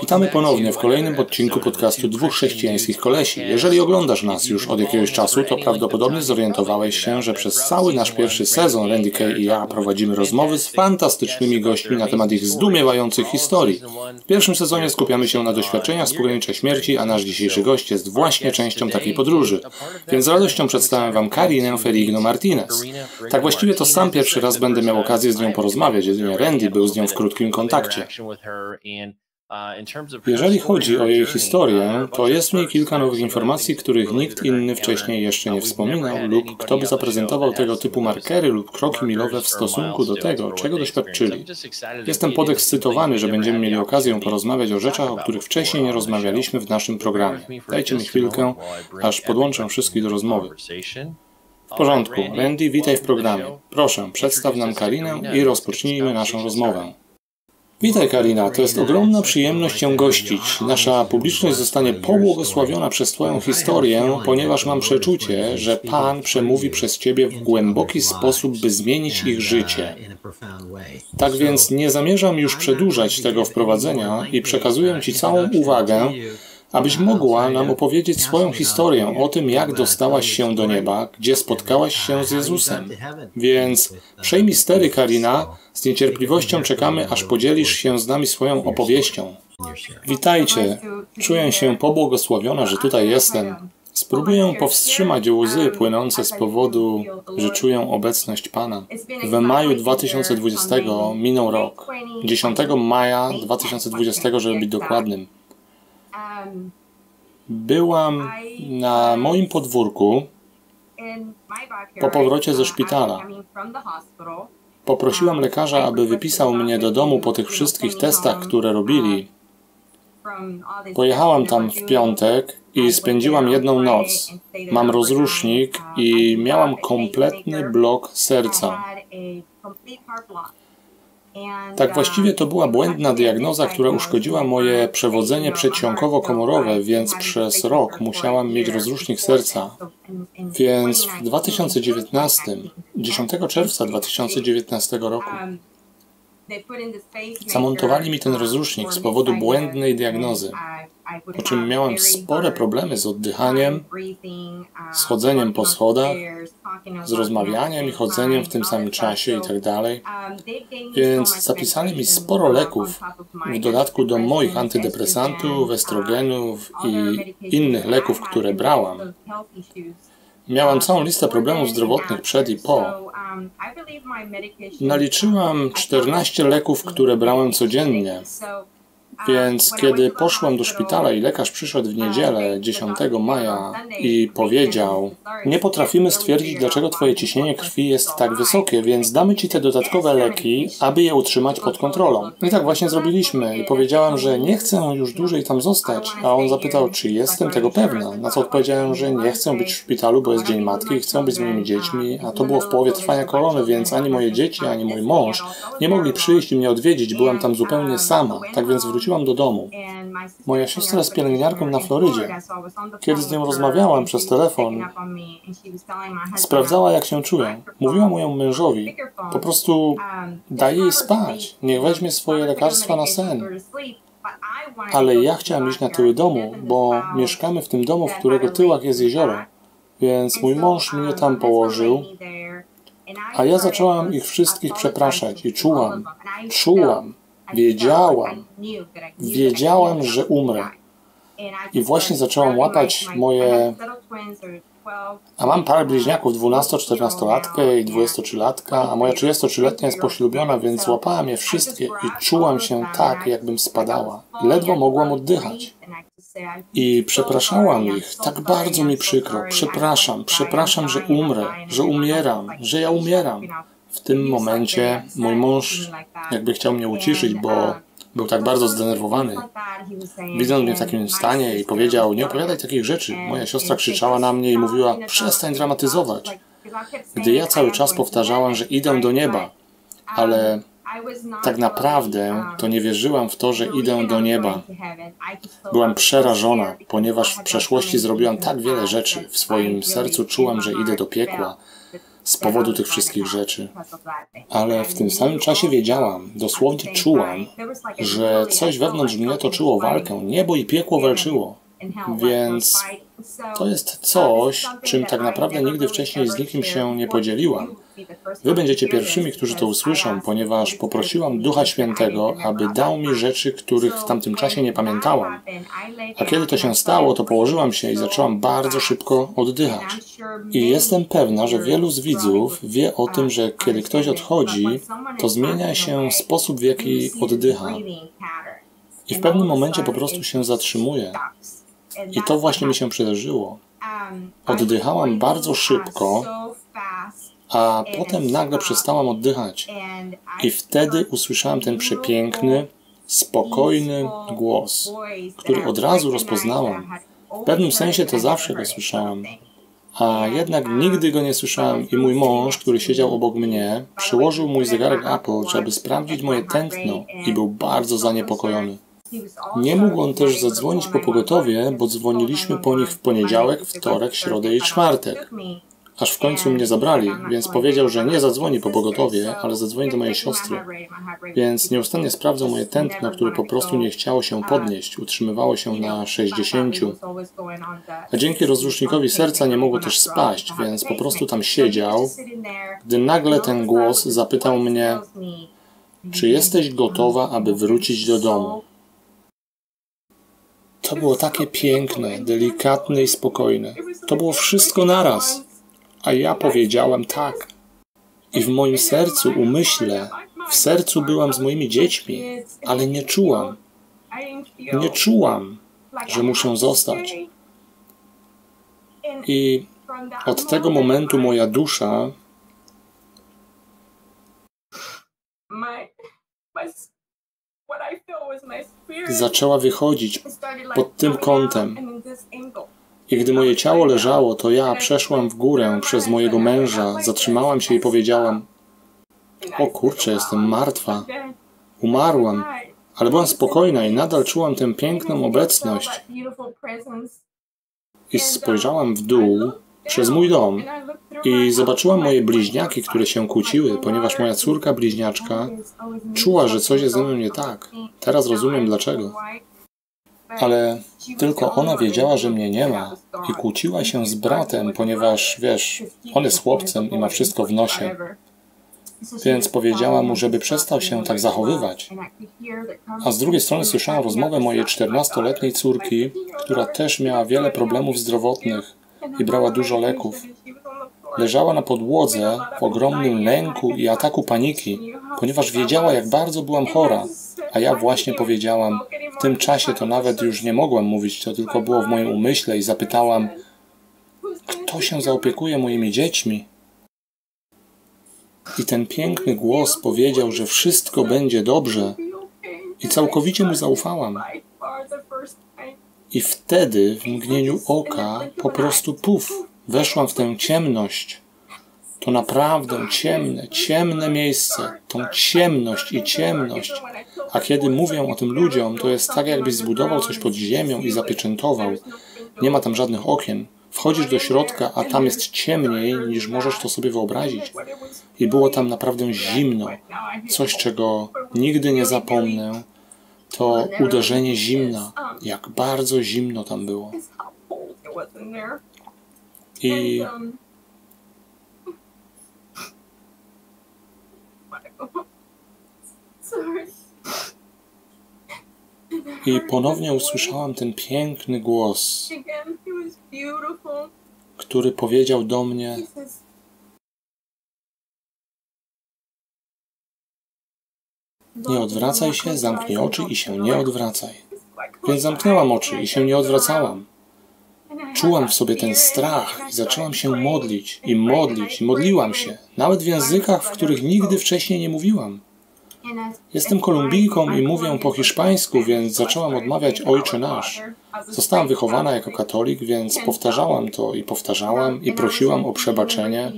Witamy ponownie w kolejnym odcinku podcastu Dwóch Chrześcijańskich Kolesi. Jeżeli oglądasz nas już od jakiegoś czasu, to prawdopodobnie zorientowałeś się, że przez cały nasz pierwszy sezon Randy Kay i ja prowadzimy rozmowy z fantastycznymi gośćmi na temat ich zdumiewających historii. W pierwszym sezonie skupiamy się na doświadczeniach z pogranicza śmierci, a nasz dzisiejszy gość jest właśnie częścią takiej podróży. Więc z radością przedstawiam Wam Karinę Ferigno Martinez. Tak właściwie to sam pierwszy raz będę miał okazję z nią porozmawiać, jedynie Randy był z nią w krótkim kontakcie. Jeżeli chodzi o jej historię, to jest w niej kilka nowych informacji, których nikt inny wcześniej jeszcze nie wspominał, lub kto by zaprezentował tego typu markery lub kroki milowe w stosunku do tego, czego doświadczyli. Jestem podekscytowany, że będziemy mieli okazję porozmawiać o rzeczach, o których wcześniej nie rozmawialiśmy w naszym programie. Dajcie mi chwilkę, aż podłączę wszystkich do rozmowy. W porządku. Randy, witaj w programie. Proszę, przedstaw nam Karinę i rozpocznijmy naszą rozmowę. Witaj Karina, to jest ogromna przyjemność Cię gościć. Nasza publiczność zostanie pobłogosławiona przez Twoją historię, ponieważ mam przeczucie, że Pan przemówi przez Ciebie w głęboki sposób, by zmienić ich życie. Tak więc nie zamierzam już przedłużać tego wprowadzenia i przekazuję Ci całą uwagę, abyś mogła nam opowiedzieć swoją historię o tym, jak dostałaś się do nieba, gdzie spotkałaś się z Jezusem. Więc przejmij stery, Karina, z niecierpliwością czekamy, aż podzielisz się z nami swoją opowieścią. Witajcie, czuję się pobłogosławiona, że tutaj jestem. Spróbuję powstrzymać łzy płynące z powodu, że czuję obecność Pana. W maju 2020 minął rok. 10 maja 2020, żeby być dokładnym. Byłam na moim podwórku po powrocie ze szpitala. Poprosiłam lekarza, aby wypisał mnie do domu po tych wszystkich testach, które robili. Pojechałam tam w piątek i spędziłam jedną noc. Mam rozrusznik i miałam kompletny blok serca. Tak właściwie to była błędna diagnoza, która uszkodziła moje przewodzenie przedsionkowo-komorowe, więc przez rok musiałam mieć rozrusznik serca. Więc w 2019, 10 czerwca 2019 roku, zamontowali mi ten rozrusznik z powodu błędnej diagnozy po czym miałam spore problemy z oddychaniem, z chodzeniem po schodach, z rozmawianiem i chodzeniem w tym samym czasie itd. Tak Więc zapisali mi sporo leków w dodatku do moich antydepresantów, estrogenów i innych leków, które brałam. Miałam całą listę problemów zdrowotnych przed i po. Naliczyłam 14 leków, które brałem codziennie. Więc kiedy poszłam do szpitala i lekarz przyszedł w niedzielę 10 maja i powiedział: Nie potrafimy stwierdzić, dlaczego Twoje ciśnienie krwi jest tak wysokie, więc damy Ci te dodatkowe leki, aby je utrzymać pod kontrolą. I tak właśnie zrobiliśmy. I powiedziałam, że nie chcę już dłużej tam zostać. A on zapytał, czy jestem tego pewna. Na co odpowiedziałem, że nie chcę być w szpitalu, bo jest Dzień Matki i chcę być z moimi dziećmi. A to było w połowie trwania korony, więc ani moje dzieci, ani mój mąż nie mogli przyjść i mnie odwiedzić. Byłam tam zupełnie sama. Tak więc wróciłam wróciłam do domu. Moja siostra jest pielęgniarką na Florydzie. Kiedy z nią rozmawiałam przez telefon, sprawdzała, jak się czuję. Mówiła mojemu mężowi, po prostu daj jej spać, niech weźmie swoje lekarstwa na sen. Ale ja chciałam iść na tyły domu, bo mieszkamy w tym domu, w którego tyłach jest jezioro. Więc mój mąż mnie tam położył, a ja zaczęłam ich wszystkich przepraszać i czułam, czułam, Wiedziałam, wiedziałam, że umrę. I właśnie zaczęłam łapać moje. A mam parę bliźniaków, 12-14-latkę i 23-latka, a moja 33-letnia jest poślubiona, więc łapałam je wszystkie i czułam się tak, jakbym spadała. Ledwo mogłam oddychać. I przepraszałam ich, tak bardzo mi przykro. Przepraszam, przepraszam, że umrę, że umieram, że ja umieram. W tym momencie mój mąż jakby chciał mnie uciszyć, bo był tak bardzo zdenerwowany. Widząc mnie w takim stanie i powiedział, nie opowiadaj takich rzeczy. Moja siostra krzyczała na mnie i mówiła, przestań dramatyzować. Gdy ja cały czas powtarzałam, że idę do nieba, ale tak naprawdę to nie wierzyłam w to, że idę do nieba. Byłam przerażona, ponieważ w przeszłości zrobiłam tak wiele rzeczy. W swoim sercu czułam, że idę do piekła. Z powodu tych wszystkich rzeczy. Ale w tym samym czasie wiedziałam, dosłownie czułam, że coś wewnątrz mnie toczyło walkę. Niebo i piekło walczyło. Więc to jest coś, czym tak naprawdę nigdy wcześniej z nikim się nie podzieliłam. Wy będziecie pierwszymi, którzy to usłyszą, ponieważ poprosiłam Ducha Świętego, aby dał mi rzeczy, których w tamtym czasie nie pamiętałam. A kiedy to się stało, to położyłam się i zaczęłam bardzo szybko oddychać. I jestem pewna, że wielu z widzów wie o tym, że kiedy ktoś odchodzi, to zmienia się sposób, w jaki oddycha. I w pewnym momencie po prostu się zatrzymuje. I to właśnie mi się przydarzyło. Oddychałam bardzo szybko, a potem nagle przestałam oddychać. I wtedy usłyszałam ten przepiękny, spokojny głos, który od razu rozpoznałam. W pewnym sensie to zawsze go słyszałam. A jednak nigdy go nie słyszałam i mój mąż, który siedział obok mnie, przyłożył mój zegarek Apple, żeby sprawdzić moje tętno i był bardzo zaniepokojony. Nie mógł on też zadzwonić po pogotowie, bo dzwoniliśmy po nich w poniedziałek, wtorek, środę i czwartek. Aż w końcu mnie zabrali, więc powiedział, że nie zadzwoni po pogotowie, ale zadzwoni do mojej siostry. Więc nieustannie sprawdzał moje tętno, które po prostu nie chciało się podnieść, utrzymywało się na 60. A dzięki rozrusznikowi serca nie mogło też spaść, więc po prostu tam siedział, gdy nagle ten głos zapytał mnie, czy jesteś gotowa, aby wrócić do domu? To było takie piękne, delikatne i spokojne. To było wszystko naraz. A ja powiedziałam tak. I w moim sercu, umyśle, w sercu byłam z moimi dziećmi, ale nie czułam. Nie czułam, że muszę zostać. I od tego momentu moja dusza zaczęła wychodzić pod tym kątem. I gdy moje ciało leżało, to ja przeszłam w górę przez mojego męża, zatrzymałam się i powiedziałam: O kurczę, jestem martwa. Umarłam, ale byłam spokojna i nadal czułam tę piękną obecność. I spojrzałam w dół przez mój dom i zobaczyłam moje bliźniaki, które się kłóciły, ponieważ moja córka bliźniaczka czuła, że coś jest ze mną nie tak. Teraz rozumiem dlaczego. Ale tylko ona wiedziała, że mnie nie ma i kłóciła się z bratem, ponieważ, wiesz, on jest chłopcem i ma wszystko w nosie. Więc powiedziała mu, żeby przestał się tak zachowywać. A z drugiej strony słyszałam rozmowę mojej 14-letniej córki, która też miała wiele problemów zdrowotnych i brała dużo leków. Leżała na podłodze w ogromnym lęku i ataku paniki, ponieważ wiedziała, jak bardzo byłam chora. A ja właśnie powiedziałam, w tym czasie to nawet już nie mogłam mówić, to tylko było w moim umyśle i zapytałam, kto się zaopiekuje moimi dziećmi? I ten piękny głos powiedział, że wszystko będzie dobrze. I całkowicie mu zaufałam. I wtedy, w mgnieniu oka, po prostu puf, weszłam w tę ciemność. To naprawdę ciemne, ciemne miejsce, tą ciemność i ciemność. A kiedy mówią o tym ludziom, to jest tak, jakbyś zbudował coś pod ziemią i zapieczętował. Nie ma tam żadnych okien. Wchodzisz do środka, a tam jest ciemniej, niż możesz to sobie wyobrazić. I było tam naprawdę zimno. Coś, czego nigdy nie zapomnę, to uderzenie zimna. Jak bardzo zimno tam było. I I ponownie usłyszałam ten piękny głos, który powiedział do mnie: Nie odwracaj się, zamknij oczy i się nie odwracaj. Więc zamknęłam oczy i się nie odwracałam. Czułam w sobie ten strach i zaczęłam się modlić i modlić i modliłam się, nawet w językach, w których nigdy wcześniej nie mówiłam. Jestem Kolumbijką i mówię po hiszpańsku, więc zaczęłam odmawiać Ojcze Nasz. Zostałam wychowana jako katolik, więc powtarzałam to i powtarzałam i prosiłam o przebaczenie.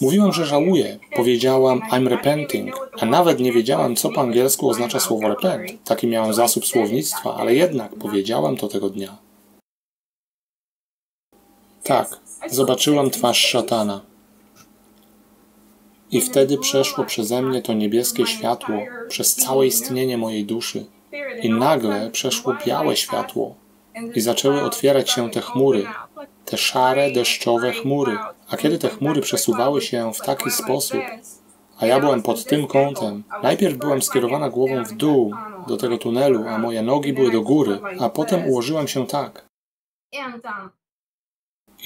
Mówiłam, że żałuję. Powiedziałam I'm repenting, a nawet nie wiedziałam, co po angielsku oznacza słowo repent. Taki miałam zasób słownictwa, ale jednak powiedziałam to tego dnia. Tak, zobaczyłam twarz szatana. I wtedy przeszło przeze mnie to niebieskie światło, przez całe istnienie mojej duszy. I nagle przeszło białe światło. I zaczęły otwierać się te chmury, te szare, deszczowe chmury. A kiedy te chmury przesuwały się w taki sposób, a ja byłem pod tym kątem, najpierw byłem skierowana głową w dół do tego tunelu, a moje nogi były do góry, a potem ułożyłem się tak.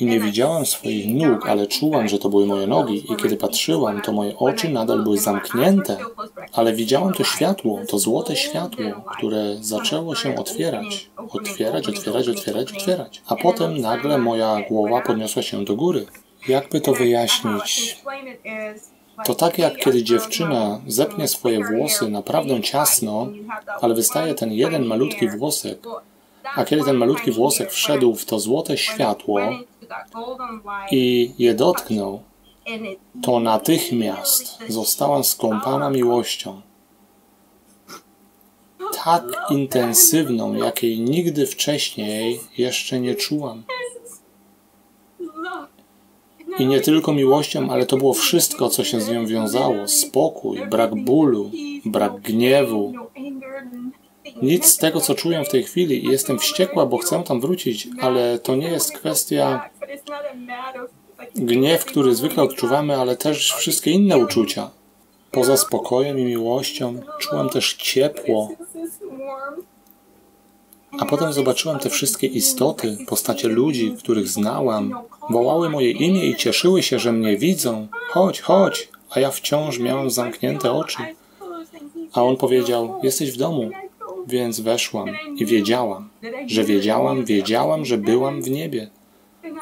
I nie widziałam swoich nóg, ale czułam, że to były moje nogi. I kiedy patrzyłam, to moje oczy nadal były zamknięte, ale widziałam to światło, to złote światło, które zaczęło się otwierać. Otwierać, otwierać, otwierać, otwierać. A potem nagle moja głowa podniosła się do góry. Jakby to wyjaśnić? To tak jak kiedy dziewczyna zepnie swoje włosy naprawdę ciasno, ale wystaje ten jeden malutki włosek, a kiedy ten malutki włosek wszedł w to złote światło i je dotknął, to natychmiast zostałam skąpana miłością. Tak intensywną, jakiej nigdy wcześniej jeszcze nie czułam. I nie tylko miłością, ale to było wszystko, co się z nią wiązało: spokój, brak bólu, brak gniewu. Nic z tego, co czuję w tej chwili. Jestem wściekła, bo chcę tam wrócić, ale to nie jest kwestia gniew, który zwykle odczuwamy, ale też wszystkie inne uczucia. Poza spokojem i miłością czułam też ciepło. A potem zobaczyłam te wszystkie istoty, postacie ludzi, których znałam. Wołały moje imię i cieszyły się, że mnie widzą. Chodź, chodź! A ja wciąż miałam zamknięte oczy. A on powiedział: Jesteś w domu. Więc weszłam i wiedziałam, że wiedziałam, wiedziałam, że byłam w niebie.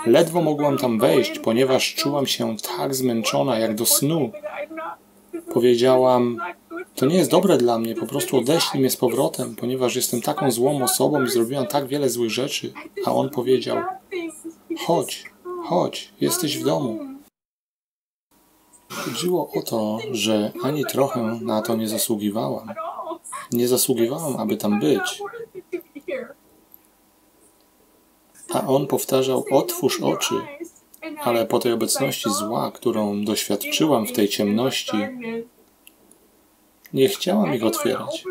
Ledwo mogłam tam wejść, ponieważ czułam się tak zmęczona, jak do snu. Powiedziałam, to nie jest dobre dla mnie, po prostu odeślij mnie z powrotem, ponieważ jestem taką złą osobą i zrobiłam tak wiele złych rzeczy. A on powiedział, chodź, chodź, jesteś w domu. Chodziło o to, że ani trochę na to nie zasługiwałam. Nie zasługiwałam, aby tam być. A on powtarzał: Otwórz oczy. Ale po tej obecności zła, którą doświadczyłam w tej ciemności, nie chciałam ich otwierać,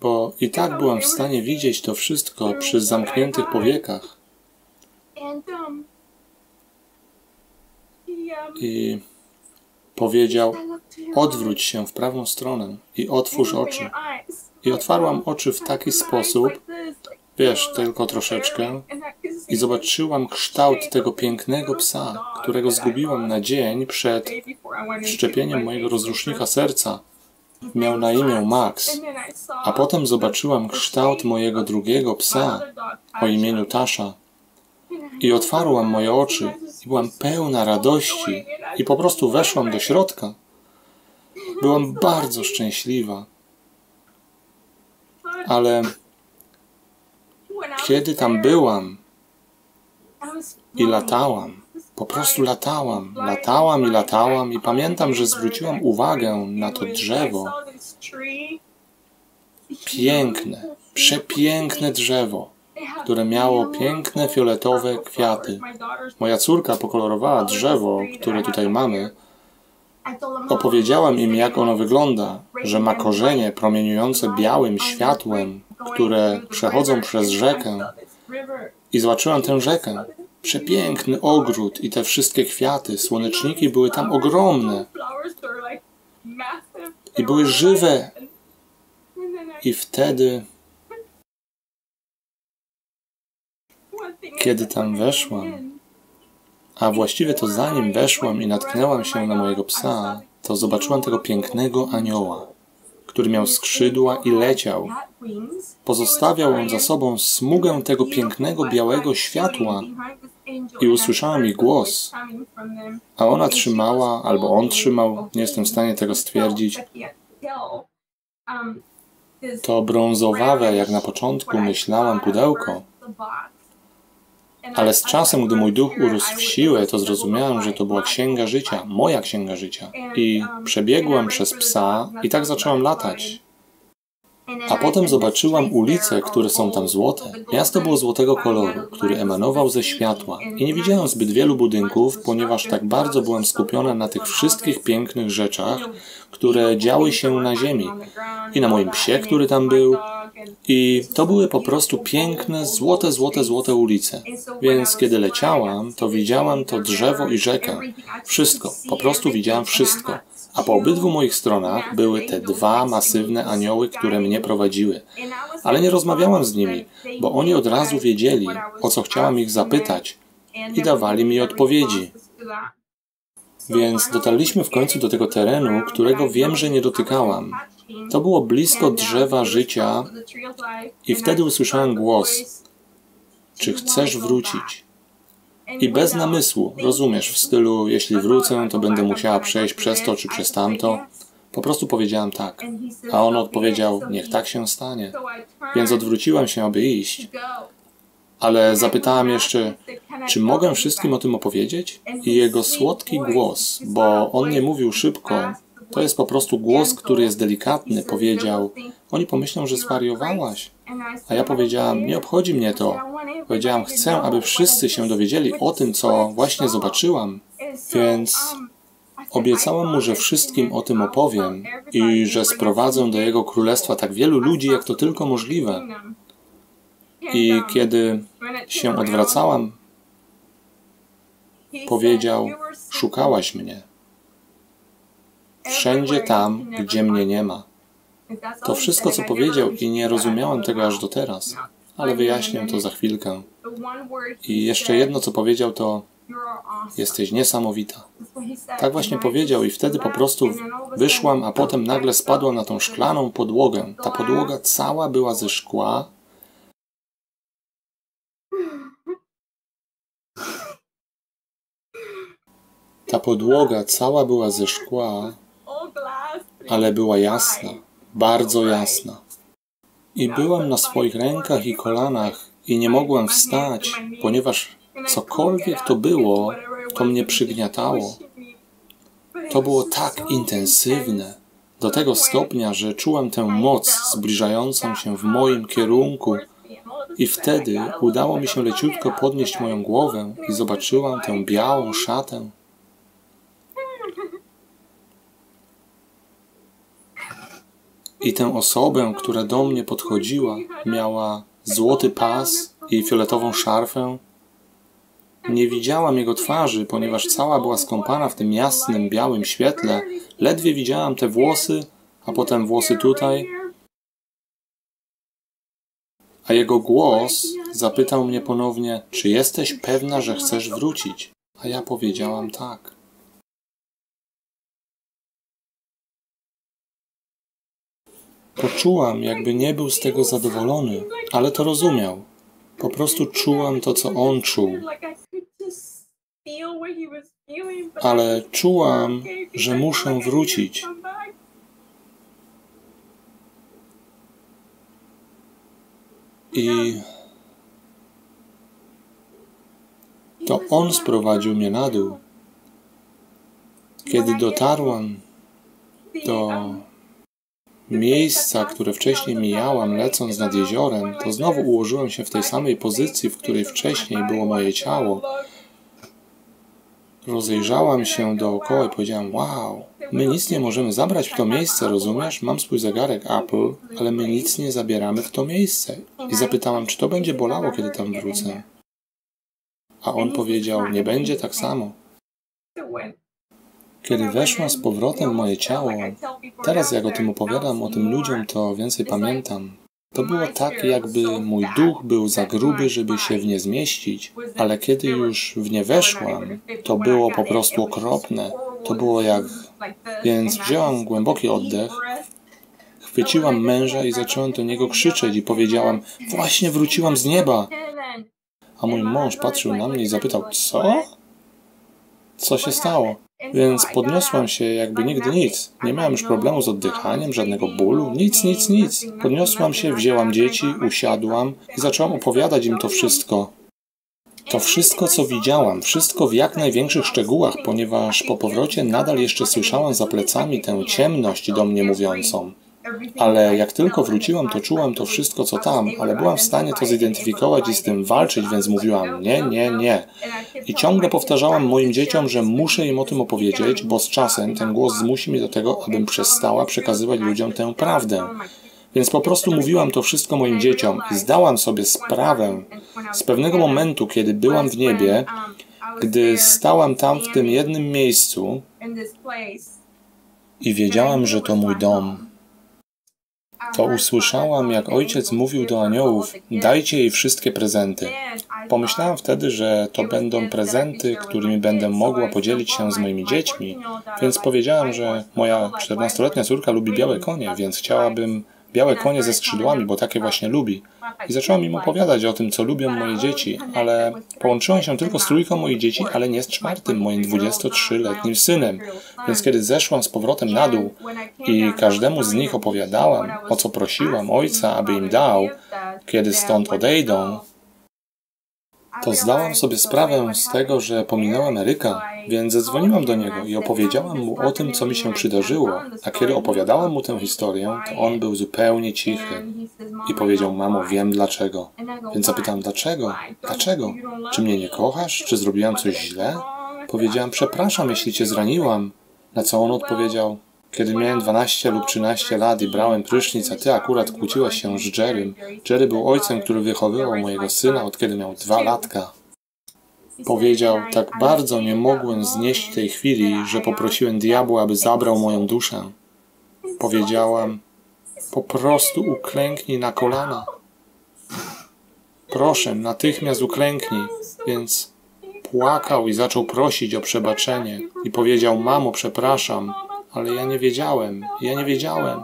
bo i tak byłam w stanie widzieć to wszystko przy zamkniętych powiekach. I powiedział: Odwróć się w prawą stronę i otwórz oczy. I otwarłam oczy w taki sposób, wiesz, tylko troszeczkę, i zobaczyłam kształt tego pięknego psa, którego zgubiłam na dzień przed wszczepieniem mojego rozrusznika serca. Miał na imię Max, a potem zobaczyłam kształt mojego drugiego psa o imieniu Tasza. I otwarłam moje oczy i byłam pełna radości i po prostu weszłam do środka. Byłam bardzo szczęśliwa. Ale kiedy tam byłam i latałam, po prostu latałam, latałam i latałam i pamiętam, że zwróciłam uwagę na to drzewo. Piękne, przepiękne drzewo, które miało piękne fioletowe kwiaty. Moja córka pokolorowała drzewo, które tutaj mamy. Opowiedziałam im, jak ono wygląda, że ma korzenie promieniujące białym światłem, które przechodzą przez rzekę. I zobaczyłam tę rzekę. Przepiękny ogród i te wszystkie kwiaty, słoneczniki były tam ogromne. I były żywe. I wtedy, kiedy tam weszłam, a właściwie to zanim weszłam i natknęłam się na mojego psa, to zobaczyłam tego pięknego anioła, który miał skrzydła i leciał. Pozostawiał on za sobą smugę tego pięknego białego światła i usłyszałam ich głos, a ona trzymała, albo on trzymał, nie jestem w stanie tego stwierdzić, to brązowawe, jak na początku myślałam, pudełko. Ale z czasem, gdy mój duch urósł w siłę, to zrozumiałam, że to była księga życia, moja księga życia. I przebiegłam przez psa i tak zaczęłam latać. A potem zobaczyłam ulice, które są tam złote. Miasto było złotego koloru, który emanował ze światła. I nie widziałam zbyt wielu budynków, ponieważ tak bardzo byłam skupiona na tych wszystkich pięknych rzeczach, które działy się na ziemi. I na moim psie, który tam był. I to były po prostu piękne, złote, złote, złote ulice. Więc kiedy leciałam, to widziałam to drzewo i rzekę. Wszystko, po prostu widziałam wszystko. A po obydwu moich stronach były te dwa masywne anioły, które mnie prowadziły. Ale nie rozmawiałam z nimi, bo oni od razu wiedzieli, o co chciałam ich zapytać i dawali mi odpowiedzi. Więc dotarliśmy w końcu do tego terenu, którego wiem, że nie dotykałam. To było blisko drzewa życia i wtedy usłyszałem głos: Czy chcesz wrócić? I bez namysłu, rozumiesz, w stylu, jeśli wrócę, to będę musiała przejść przez to czy przez tamto. Po prostu powiedziałam tak. A on odpowiedział, niech tak się stanie. Więc odwróciłam się, aby iść. Ale zapytałam jeszcze, czy mogę wszystkim o tym opowiedzieć? I jego słodki głos, bo on nie mówił szybko, to jest po prostu głos, który jest delikatny, powiedział: Oni pomyślą, że zwariowałaś. A ja powiedziałam: Nie obchodzi mnie to. Powiedziałam: Chcę, aby wszyscy się dowiedzieli o tym, co właśnie zobaczyłam. Więc obiecałam mu, że wszystkim o tym opowiem i że sprowadzę do jego królestwa tak wielu ludzi, jak to tylko możliwe. I kiedy się odwracałam, powiedział: Szukałaś mnie. Wszędzie tam, gdzie mnie nie ma. To wszystko, co powiedział, i nie rozumiałam tego aż do teraz, ale wyjaśnię to za chwilkę. I jeszcze jedno, co powiedział, to Jesteś niesamowita. Tak właśnie powiedział, i wtedy po prostu wyszłam, a potem nagle spadłam na tą szklaną podłogę. Ta podłoga cała była ze szkła. Ta podłoga cała była ze szkła, ale była jasna, bardzo jasna. I byłam na swoich rękach i kolanach i nie mogłam wstać, ponieważ cokolwiek to było, to mnie przygniatało. To było tak intensywne, do tego stopnia, że czułam tę moc zbliżającą się w moim kierunku. I wtedy udało mi się leciutko podnieść moją głowę i zobaczyłam tę białą szatę. I tę osobę, która do mnie podchodziła, miała złoty pas i fioletową szarfę. Nie widziałam jego twarzy, ponieważ cała była skąpana w tym jasnym, białym świetle. Ledwie widziałam te włosy, a potem włosy tutaj. A jego głos zapytał mnie ponownie, czy jesteś pewna, że chcesz wrócić? A ja powiedziałam tak. Poczułam, jakby nie był z tego zadowolony, ale to rozumiał. Po prostu czułam to, co on czuł. Ale czułam, że muszę wrócić. I to on sprowadził mnie na dół. Kiedy dotarłam do miejsca, które wcześniej mijałam lecąc nad jeziorem, to znowu ułożyłem się w tej samej pozycji, w której wcześniej było moje ciało. Rozejrzałam się dookoła i powiedziałam, wow, my nic nie możemy zabrać w to miejsce, rozumiesz? Mam swój zegarek Apple, ale my nic nie zabieramy w to miejsce. I zapytałam, czy to będzie bolało, kiedy tam wrócę. A on powiedział, nie będzie tak samo. Kiedy weszła z powrotem moje ciało, teraz jak o tym opowiadam o tym ludziom, to więcej pamiętam. To było tak, jakby mój duch był za gruby, żeby się w nie zmieścić, ale kiedy już w nie weszłam, to było po prostu okropne. To było jak... Więc wzięłam głęboki oddech, chwyciłam męża i zaczęłam do niego krzyczeć i powiedziałam, właśnie wróciłam z nieba. A mój mąż patrzył na mnie i zapytał, co? Co się stało? Więc podniosłam się jakby nigdy nic. Nie miałam już problemu z oddychaniem, żadnego bólu, nic, nic, nic. Podniosłam się, wzięłam dzieci, usiadłam i zaczęłam opowiadać im to wszystko. To wszystko, co widziałam, wszystko w jak największych szczegółach, ponieważ po powrocie nadal jeszcze słyszałam za plecami tę ciemność do mnie mówiącą. Ale jak tylko wróciłam, to czułam to wszystko, co tam, ale byłam w stanie to zidentyfikować i z tym walczyć, więc mówiłam nie, nie, nie. I ciągle powtarzałam moim dzieciom, że muszę im o tym opowiedzieć, bo z czasem ten głos zmusi mnie do tego, abym przestała przekazywać ludziom tę prawdę. Więc po prostu mówiłam to wszystko moim dzieciom i zdałam sobie sprawę z pewnego momentu, kiedy byłam w niebie, gdy stałam tam w tym jednym miejscu i wiedziałam, że to mój dom. To usłyszałam, jak ojciec mówił do aniołów: Dajcie jej wszystkie prezenty. Pomyślałam wtedy, że to będą prezenty, którymi będę mogła podzielić się z moimi dziećmi, więc powiedziałam, że moja 14-letnia córka lubi białe konie, więc chciałabym białe konie ze skrzydłami, bo takie właśnie lubi. I zaczęłam im opowiadać o tym, co lubią moje dzieci, ale połączyłam się tylko z trójką moich dzieci, ale nie z czwartym, moim 23-letnim synem. Więc kiedy zeszłam z powrotem na dół i każdemu z nich opowiadałam, o co prosiłam ojca, aby im dał, kiedy stąd odejdą, to zdałam sobie sprawę z tego, że pominęłam Eryka, więc zadzwoniłam do niego i opowiedziałam mu o tym, co mi się przydarzyło. A kiedy opowiadałam mu tę historię, to on był zupełnie cichy i powiedział: Mamo, wiem dlaczego. Więc zapytałam: Dlaczego? Dlaczego? Czy mnie nie kochasz? Czy zrobiłam coś źle? Powiedziałam: Przepraszam, jeśli cię zraniłam. Na co on odpowiedział: kiedy miałem 12 lub 13 lat i brałem prysznic, a ty akurat kłóciłaś się z Jerrym. Jerry był ojcem, który wychowywał mojego syna od kiedy miał dwa latka. Powiedział, tak bardzo nie mogłem znieść tej chwili, że poprosiłem diabła, aby zabrał moją duszę. Powiedziałam, po prostu uklęknij na kolana. Proszę, natychmiast uklęknij. Więc płakał i zaczął prosić o przebaczenie. I powiedział, mamo, przepraszam, ale ja nie wiedziałem, ja nie wiedziałem.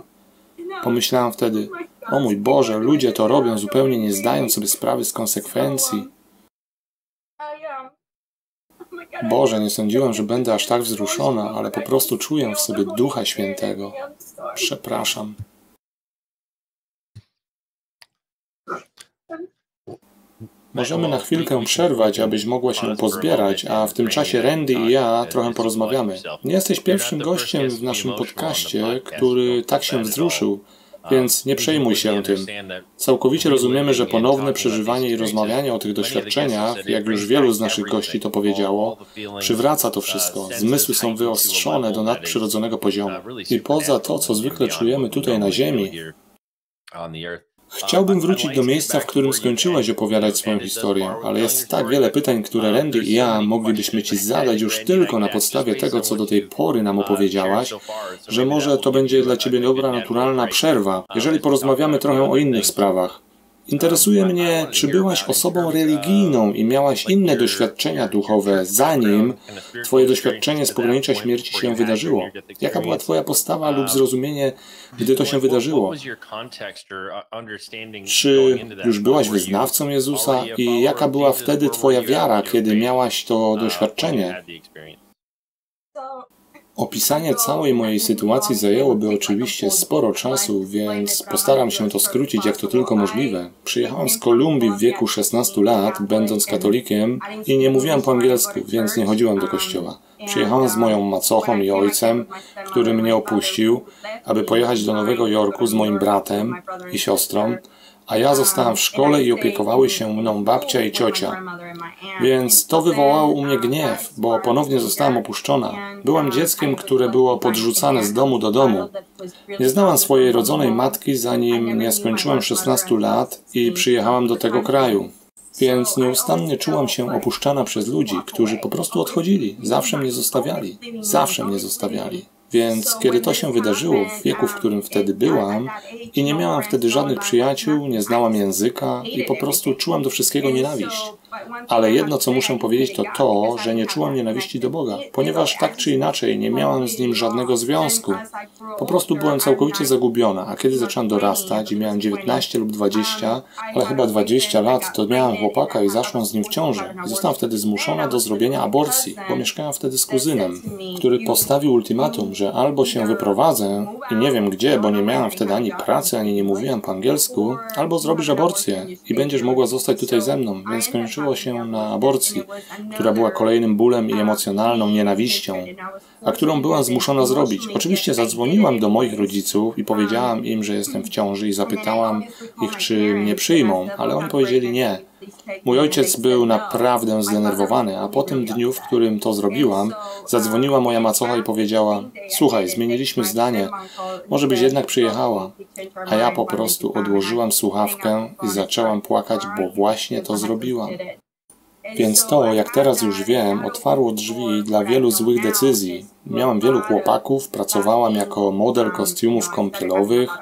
Pomyślałam wtedy, o mój Boże, ludzie to robią zupełnie nie zdając sobie sprawy z konsekwencji. Boże, nie sądziłam, że będę aż tak wzruszona, ale po prostu czuję w sobie Ducha Świętego. Przepraszam. Możemy na chwilkę przerwać, abyś mogła się pozbierać, a w tym czasie Randy i ja trochę porozmawiamy. Nie jesteś pierwszym gościem w naszym podcaście, który tak się wzruszył, więc nie przejmuj się tym. Całkowicie rozumiemy, że ponowne przeżywanie i rozmawianie o tych doświadczeniach, jak już wielu z naszych gości to powiedziało, przywraca to wszystko. Zmysły są wyostrzone do nadprzyrodzonego poziomu. I poza to, co zwykle czujemy tutaj na Ziemi, Chciałbym wrócić do miejsca, w którym skończyłaś opowiadać swoją historię, ale jest tak wiele pytań, które Randy i ja moglibyśmy Ci zadać już tylko na podstawie tego, co do tej pory nam opowiedziałaś, że może to będzie dla Ciebie dobra, naturalna przerwa, jeżeli porozmawiamy trochę o innych sprawach. Interesuje mnie, czy byłaś osobą religijną i miałaś inne doświadczenia duchowe, zanim Twoje doświadczenie z pogranicza śmierci się wydarzyło. Jaka była Twoja postawa lub zrozumienie, gdy to się wydarzyło? Czy już byłaś wyznawcą Jezusa i jaka była wtedy Twoja wiara, kiedy miałaś to doświadczenie? Opisanie całej mojej sytuacji zajęłoby oczywiście sporo czasu, więc postaram się to skrócić jak to tylko możliwe. Przyjechałam z Kolumbii w wieku 16 lat, będąc katolikiem i nie mówiłam po angielsku, więc nie chodziłam do kościoła. Przyjechałam z moją macochą i ojcem, który mnie opuścił, aby pojechać do Nowego Jorku z moim bratem i siostrą, a ja zostałam w szkole i opiekowały się mną babcia i ciocia. Więc to wywołało u mnie gniew, bo ponownie zostałam opuszczona. Byłam dzieckiem, które było podrzucane z domu do domu. Nie znałam swojej rodzonej matki, zanim nie skończyłam 16 lat i przyjechałam do tego kraju. Więc nieustannie czułam się opuszczana przez ludzi, którzy po prostu odchodzili, zawsze mnie zostawiali, zawsze mnie zostawiali. Więc kiedy to się wydarzyło w wieku, w którym wtedy byłam i nie miałam wtedy żadnych przyjaciół, nie znałam języka i po prostu czułam do wszystkiego nienawiść. Ale jedno, co muszę powiedzieć, to to, że nie czułam nienawiści do Boga, ponieważ tak czy inaczej nie miałam z Nim żadnego związku. Po prostu byłam całkowicie zagubiona, a kiedy zaczęłam dorastać i miałam 19 lub 20, ale chyba 20 lat, to miałam chłopaka i zaszłam z nim w ciążę. I zostałam wtedy zmuszona do zrobienia aborcji, bo mieszkałam wtedy z kuzynem, który postawił ultimatum, że albo się wyprowadzę i nie wiem gdzie, bo nie miałam wtedy ani pracy, ani nie mówiłam po angielsku, albo zrobisz aborcję i będziesz mogła zostać tutaj ze mną, więc skończyłam skończyło się na aborcji, która była kolejnym bólem i emocjonalną nienawiścią, a którą byłam zmuszona zrobić. Oczywiście zadzwoniłam do moich rodziców i powiedziałam im, że jestem w ciąży i zapytałam ich, czy mnie przyjmą, ale oni powiedzieli nie. Mój ojciec był naprawdę zdenerwowany, a po tym dniu, w którym to zrobiłam, zadzwoniła moja macocha i powiedziała: Słuchaj, zmieniliśmy zdanie, może byś jednak przyjechała. A ja po prostu odłożyłam słuchawkę i zaczęłam płakać, bo właśnie to zrobiłam. Więc to, jak teraz już wiem, otwarło drzwi dla wielu złych decyzji. Miałam wielu chłopaków, pracowałam jako model kostiumów kąpielowych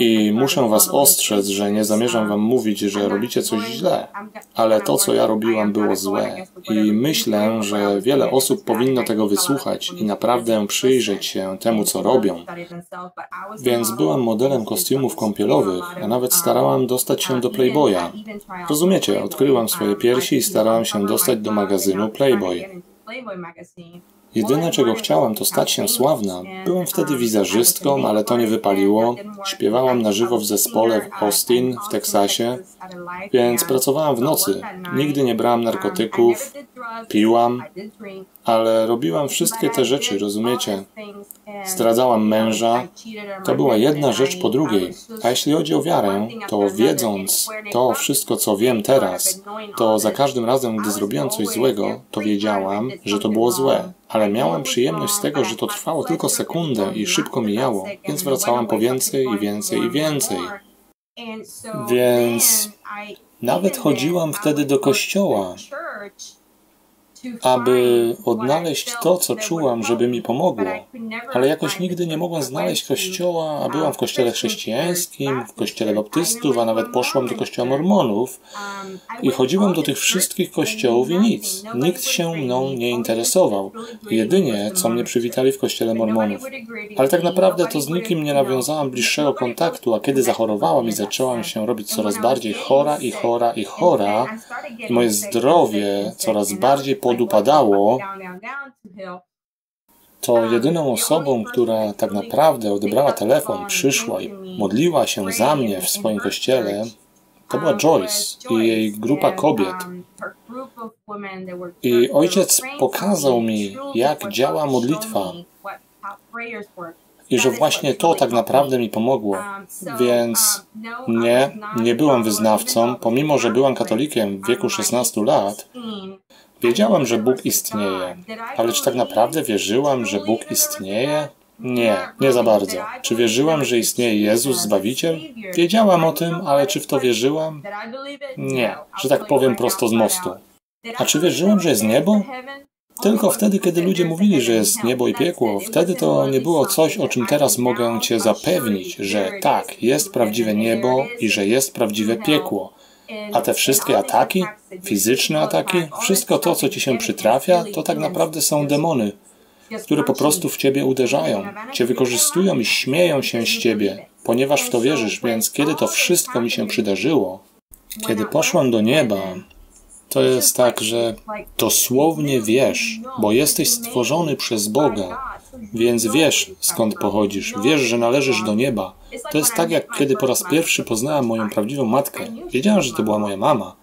i muszę Was ostrzec, że nie zamierzam Wam mówić, że robicie coś źle, ale to, co ja robiłam, było złe. I myślę, że wiele osób powinno tego wysłuchać i naprawdę przyjrzeć się temu, co robią. Więc byłam modelem kostiumów kąpielowych, a nawet starałam dostać się do Playboya. Rozumiecie, odkryłam swoje piersi i starałam się dostać do magazynu Playboy. Jedyne, czego chciałam, to stać się sławna. Byłem wtedy wizerzystką, ale to nie wypaliło. Śpiewałam na żywo w zespole w Austin, w Teksasie, więc pracowałam w nocy. Nigdy nie brałam narkotyków, piłam, ale robiłam wszystkie te rzeczy, rozumiecie? Zdradzałam męża. To była jedna rzecz po drugiej. A jeśli chodzi o wiarę, to wiedząc to wszystko, co wiem teraz, to za każdym razem, gdy zrobiłam coś złego, to wiedziałam, że to było złe. Ale miałam przyjemność z tego, że to trwało tylko sekundę i szybko mijało, więc wracałam po więcej i więcej i więcej. Więc nawet chodziłam wtedy do kościoła, aby odnaleźć to, co czułam, żeby mi pomogło. Ale jakoś nigdy nie mogłam znaleźć kościoła, a byłam w kościele chrześcijańskim, w kościele baptystów, a nawet poszłam do kościoła mormonów i chodziłam do tych wszystkich kościołów i nic. Nikt się mną nie interesował. Jedynie, co mnie przywitali w kościele mormonów. Ale tak naprawdę to z nikim nie nawiązałam bliższego kontaktu, a kiedy zachorowałam i zaczęłam się robić coraz bardziej chora i chora i chora, i moje zdrowie coraz bardziej pod podupadało, to jedyną osobą, która tak naprawdę odebrała telefon, przyszła i modliła się za mnie w swoim kościele, to była Joyce i jej grupa kobiet. I ojciec pokazał mi, jak działa modlitwa i że właśnie to tak naprawdę mi pomogło. Więc nie, nie byłam wyznawcą, pomimo że byłam katolikiem w wieku 16 lat, Wiedziałam, że Bóg istnieje, ale czy tak naprawdę wierzyłam, że Bóg istnieje? Nie, nie za bardzo. Czy wierzyłam, że istnieje Jezus Zbawiciel? Wiedziałam o tym, ale czy w to wierzyłam? Nie, że tak powiem prosto z mostu. A czy wierzyłam, że jest niebo? Tylko wtedy, kiedy ludzie mówili, że jest niebo i piekło, wtedy to nie było coś, o czym teraz mogę Cię zapewnić, że tak, jest prawdziwe niebo i że jest prawdziwe piekło. A te wszystkie ataki, fizyczne ataki, wszystko to, co ci się przytrafia, to tak naprawdę są demony, które po prostu w ciebie uderzają, cię wykorzystują i śmieją się z ciebie, ponieważ w to wierzysz. Więc kiedy to wszystko mi się przydarzyło, kiedy poszłam do nieba, to jest tak, że dosłownie wiesz, bo jesteś stworzony przez Boga, więc wiesz, skąd pochodzisz, wiesz, że należysz do nieba. To jest tak, jak kiedy po raz pierwszy poznałam moją prawdziwą matkę. Wiedziałam, że to była moja mama.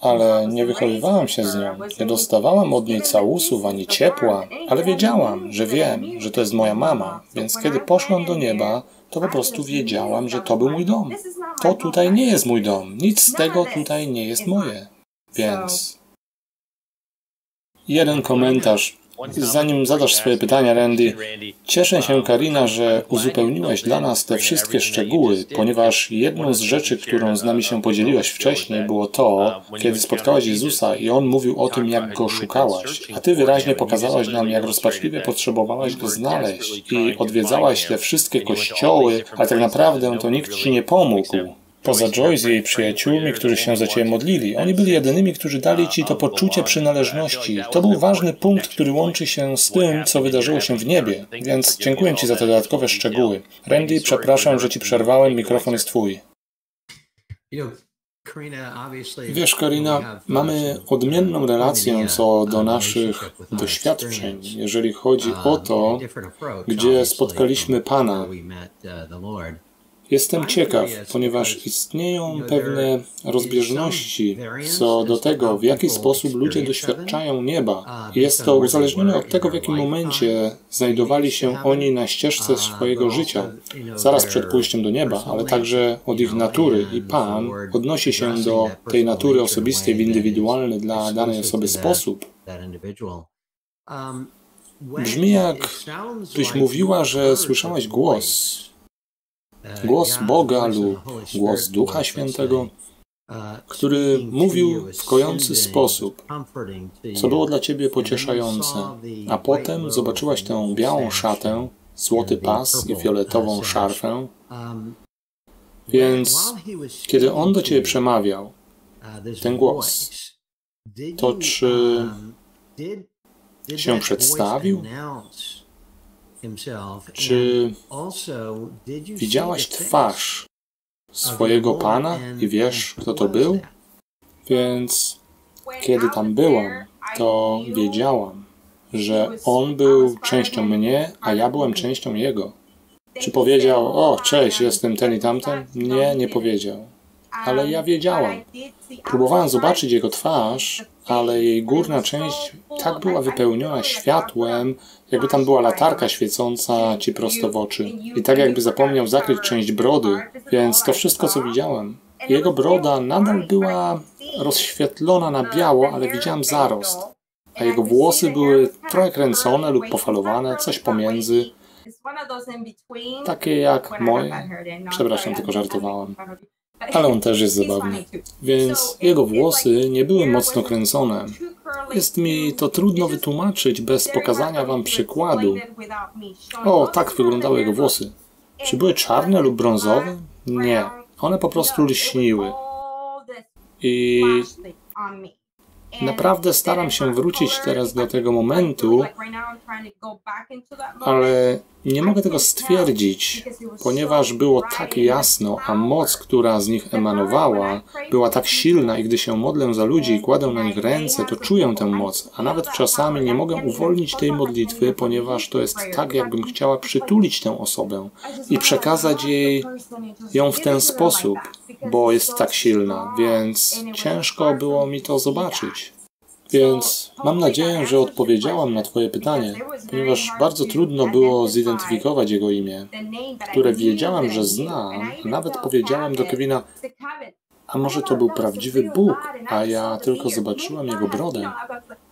Ale nie wychowywałam się z nią. Nie dostawałam od niej całusów ani ciepła, ale wiedziałam, że wiem, że to jest moja mama. Więc kiedy poszłam do nieba, to po prostu wiedziałam, że to był mój dom. To tutaj nie jest mój dom. Nic z tego tutaj nie jest moje. Więc. Jeden komentarz. Zanim zadasz swoje pytania, Randy, cieszę się, Karina, że uzupełniłaś dla nas te wszystkie szczegóły, ponieważ jedną z rzeczy, którą z nami się podzieliłaś wcześniej, było to, kiedy spotkałaś Jezusa i On mówił o tym, jak Go szukałaś, a Ty wyraźnie pokazałaś nam, jak rozpaczliwie potrzebowałaś Go znaleźć i odwiedzałaś te wszystkie kościoły, ale tak naprawdę to nikt Ci nie pomógł. Poza Joyce i jej przyjaciółmi, którzy się za Ciebie modlili, oni byli jedynymi, którzy dali Ci to poczucie przynależności. To był ważny punkt, który łączy się z tym, co wydarzyło się w niebie. Więc dziękuję Ci za te dodatkowe szczegóły. Randy, przepraszam, że Ci przerwałem, mikrofon jest Twój. Wiesz, Karina, mamy odmienną relację co do naszych doświadczeń, jeżeli chodzi o to, gdzie spotkaliśmy Pana. Jestem ciekaw, ponieważ istnieją pewne rozbieżności co do tego, w jaki sposób ludzie doświadczają nieba. Jest to uzależnione od tego, w jakim momencie znajdowali się oni na ścieżce swojego życia, zaraz przed pójściem do nieba, ale także od ich natury. I Pan odnosi się do tej natury osobistej w indywidualny dla danej osoby sposób. Brzmi jak byś mówiła, że słyszałaś głos, głos Boga lub głos Ducha Świętego, który mówił w kojący sposób, co było dla ciebie pocieszające, a potem zobaczyłaś tę białą szatę, złoty pas i fioletową szarfę. Więc kiedy on do ciebie przemawiał, ten głos, to czy się przedstawił? Czy widziałaś twarz swojego Pana i wiesz, kto to był? Więc kiedy tam byłam, to wiedziałam, że On był częścią mnie, a ja byłem częścią Jego. Czy powiedział, o, cześć, jestem ten i tamten? Nie, nie powiedział. Ale ja wiedziałam. Próbowałem zobaczyć Jego twarz, ale jej górna część tak była wypełniona światłem, jakby tam była latarka świecąca ci prosto w oczy. I tak jakby zapomniał zakryć część brody, więc to wszystko, co widziałem. Jego broda nadal była rozświetlona na biało, ale widziałem zarost. A jego włosy były trochę kręcone lub pofalowane, coś pomiędzy. Takie jak moje. Przepraszam, tylko żartowałam ale on też jest zabawny. Więc jego włosy nie były mocno kręcone. Jest mi to trudno wytłumaczyć bez pokazania wam przykładu. O, tak wyglądały jego włosy. Czy były czarne lub brązowe? Nie. One po prostu lśniły. I Naprawdę staram się wrócić teraz do tego momentu, ale nie mogę tego stwierdzić, ponieważ było tak jasno, a moc, która z nich emanowała, była tak silna i gdy się modlę za ludzi i kładę na nich ręce, to czuję tę moc, a nawet czasami nie mogę uwolnić tej modlitwy, ponieważ to jest tak, jakbym chciała przytulić tę osobę i przekazać jej ją w ten sposób, bo jest tak silna, więc ciężko było mi to zobaczyć. Więc mam nadzieję, że odpowiedziałam na Twoje pytanie, ponieważ bardzo trudno było zidentyfikować jego imię, które wiedziałam, że znam, a nawet powiedziałam do Kevina, a może to był prawdziwy Bóg, a ja tylko zobaczyłam jego brodę.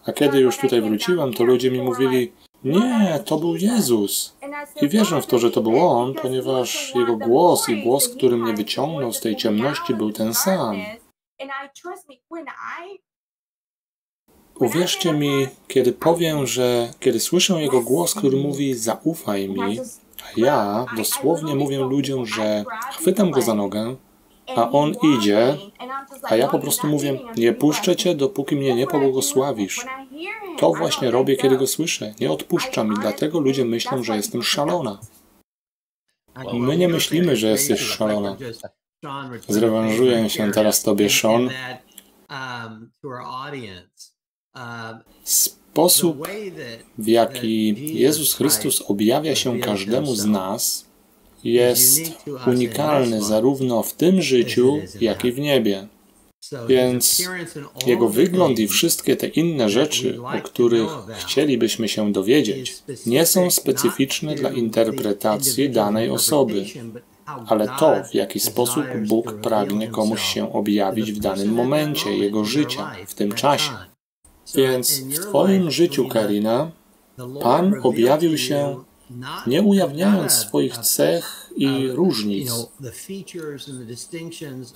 A kiedy już tutaj wróciłam, to ludzie mi mówili, nie, to był Jezus. I wierzę w to, że to był On, ponieważ Jego głos i głos, który mnie wyciągnął z tej ciemności, był ten sam. Uwierzcie mi, kiedy powiem, że kiedy słyszę Jego głos, który mówi zaufaj mi, a ja dosłownie mówię ludziom, że chwytam Go za nogę, a On idzie, a ja po prostu mówię, nie puszczę Cię, dopóki mnie nie pobłogosławisz. To właśnie robię, kiedy Go słyszę. Nie odpuszczam i dlatego ludzie myślą, że jestem szalona. My nie myślimy, że jesteś szalona. Zrewanżuję się teraz Tobie, Sean. Sposób, w jaki Jezus Chrystus objawia się każdemu z nas, jest unikalny zarówno w tym życiu, jak i w niebie. Więc jego wygląd i wszystkie te inne rzeczy, o których chcielibyśmy się dowiedzieć, nie są specyficzne dla interpretacji danej osoby, ale to, w jaki sposób Bóg pragnie komuś się objawić w danym momencie jego życia, w tym czasie. Więc w Twoim życiu, Karina, Pan objawił się nie ujawniając swoich cech i różnic,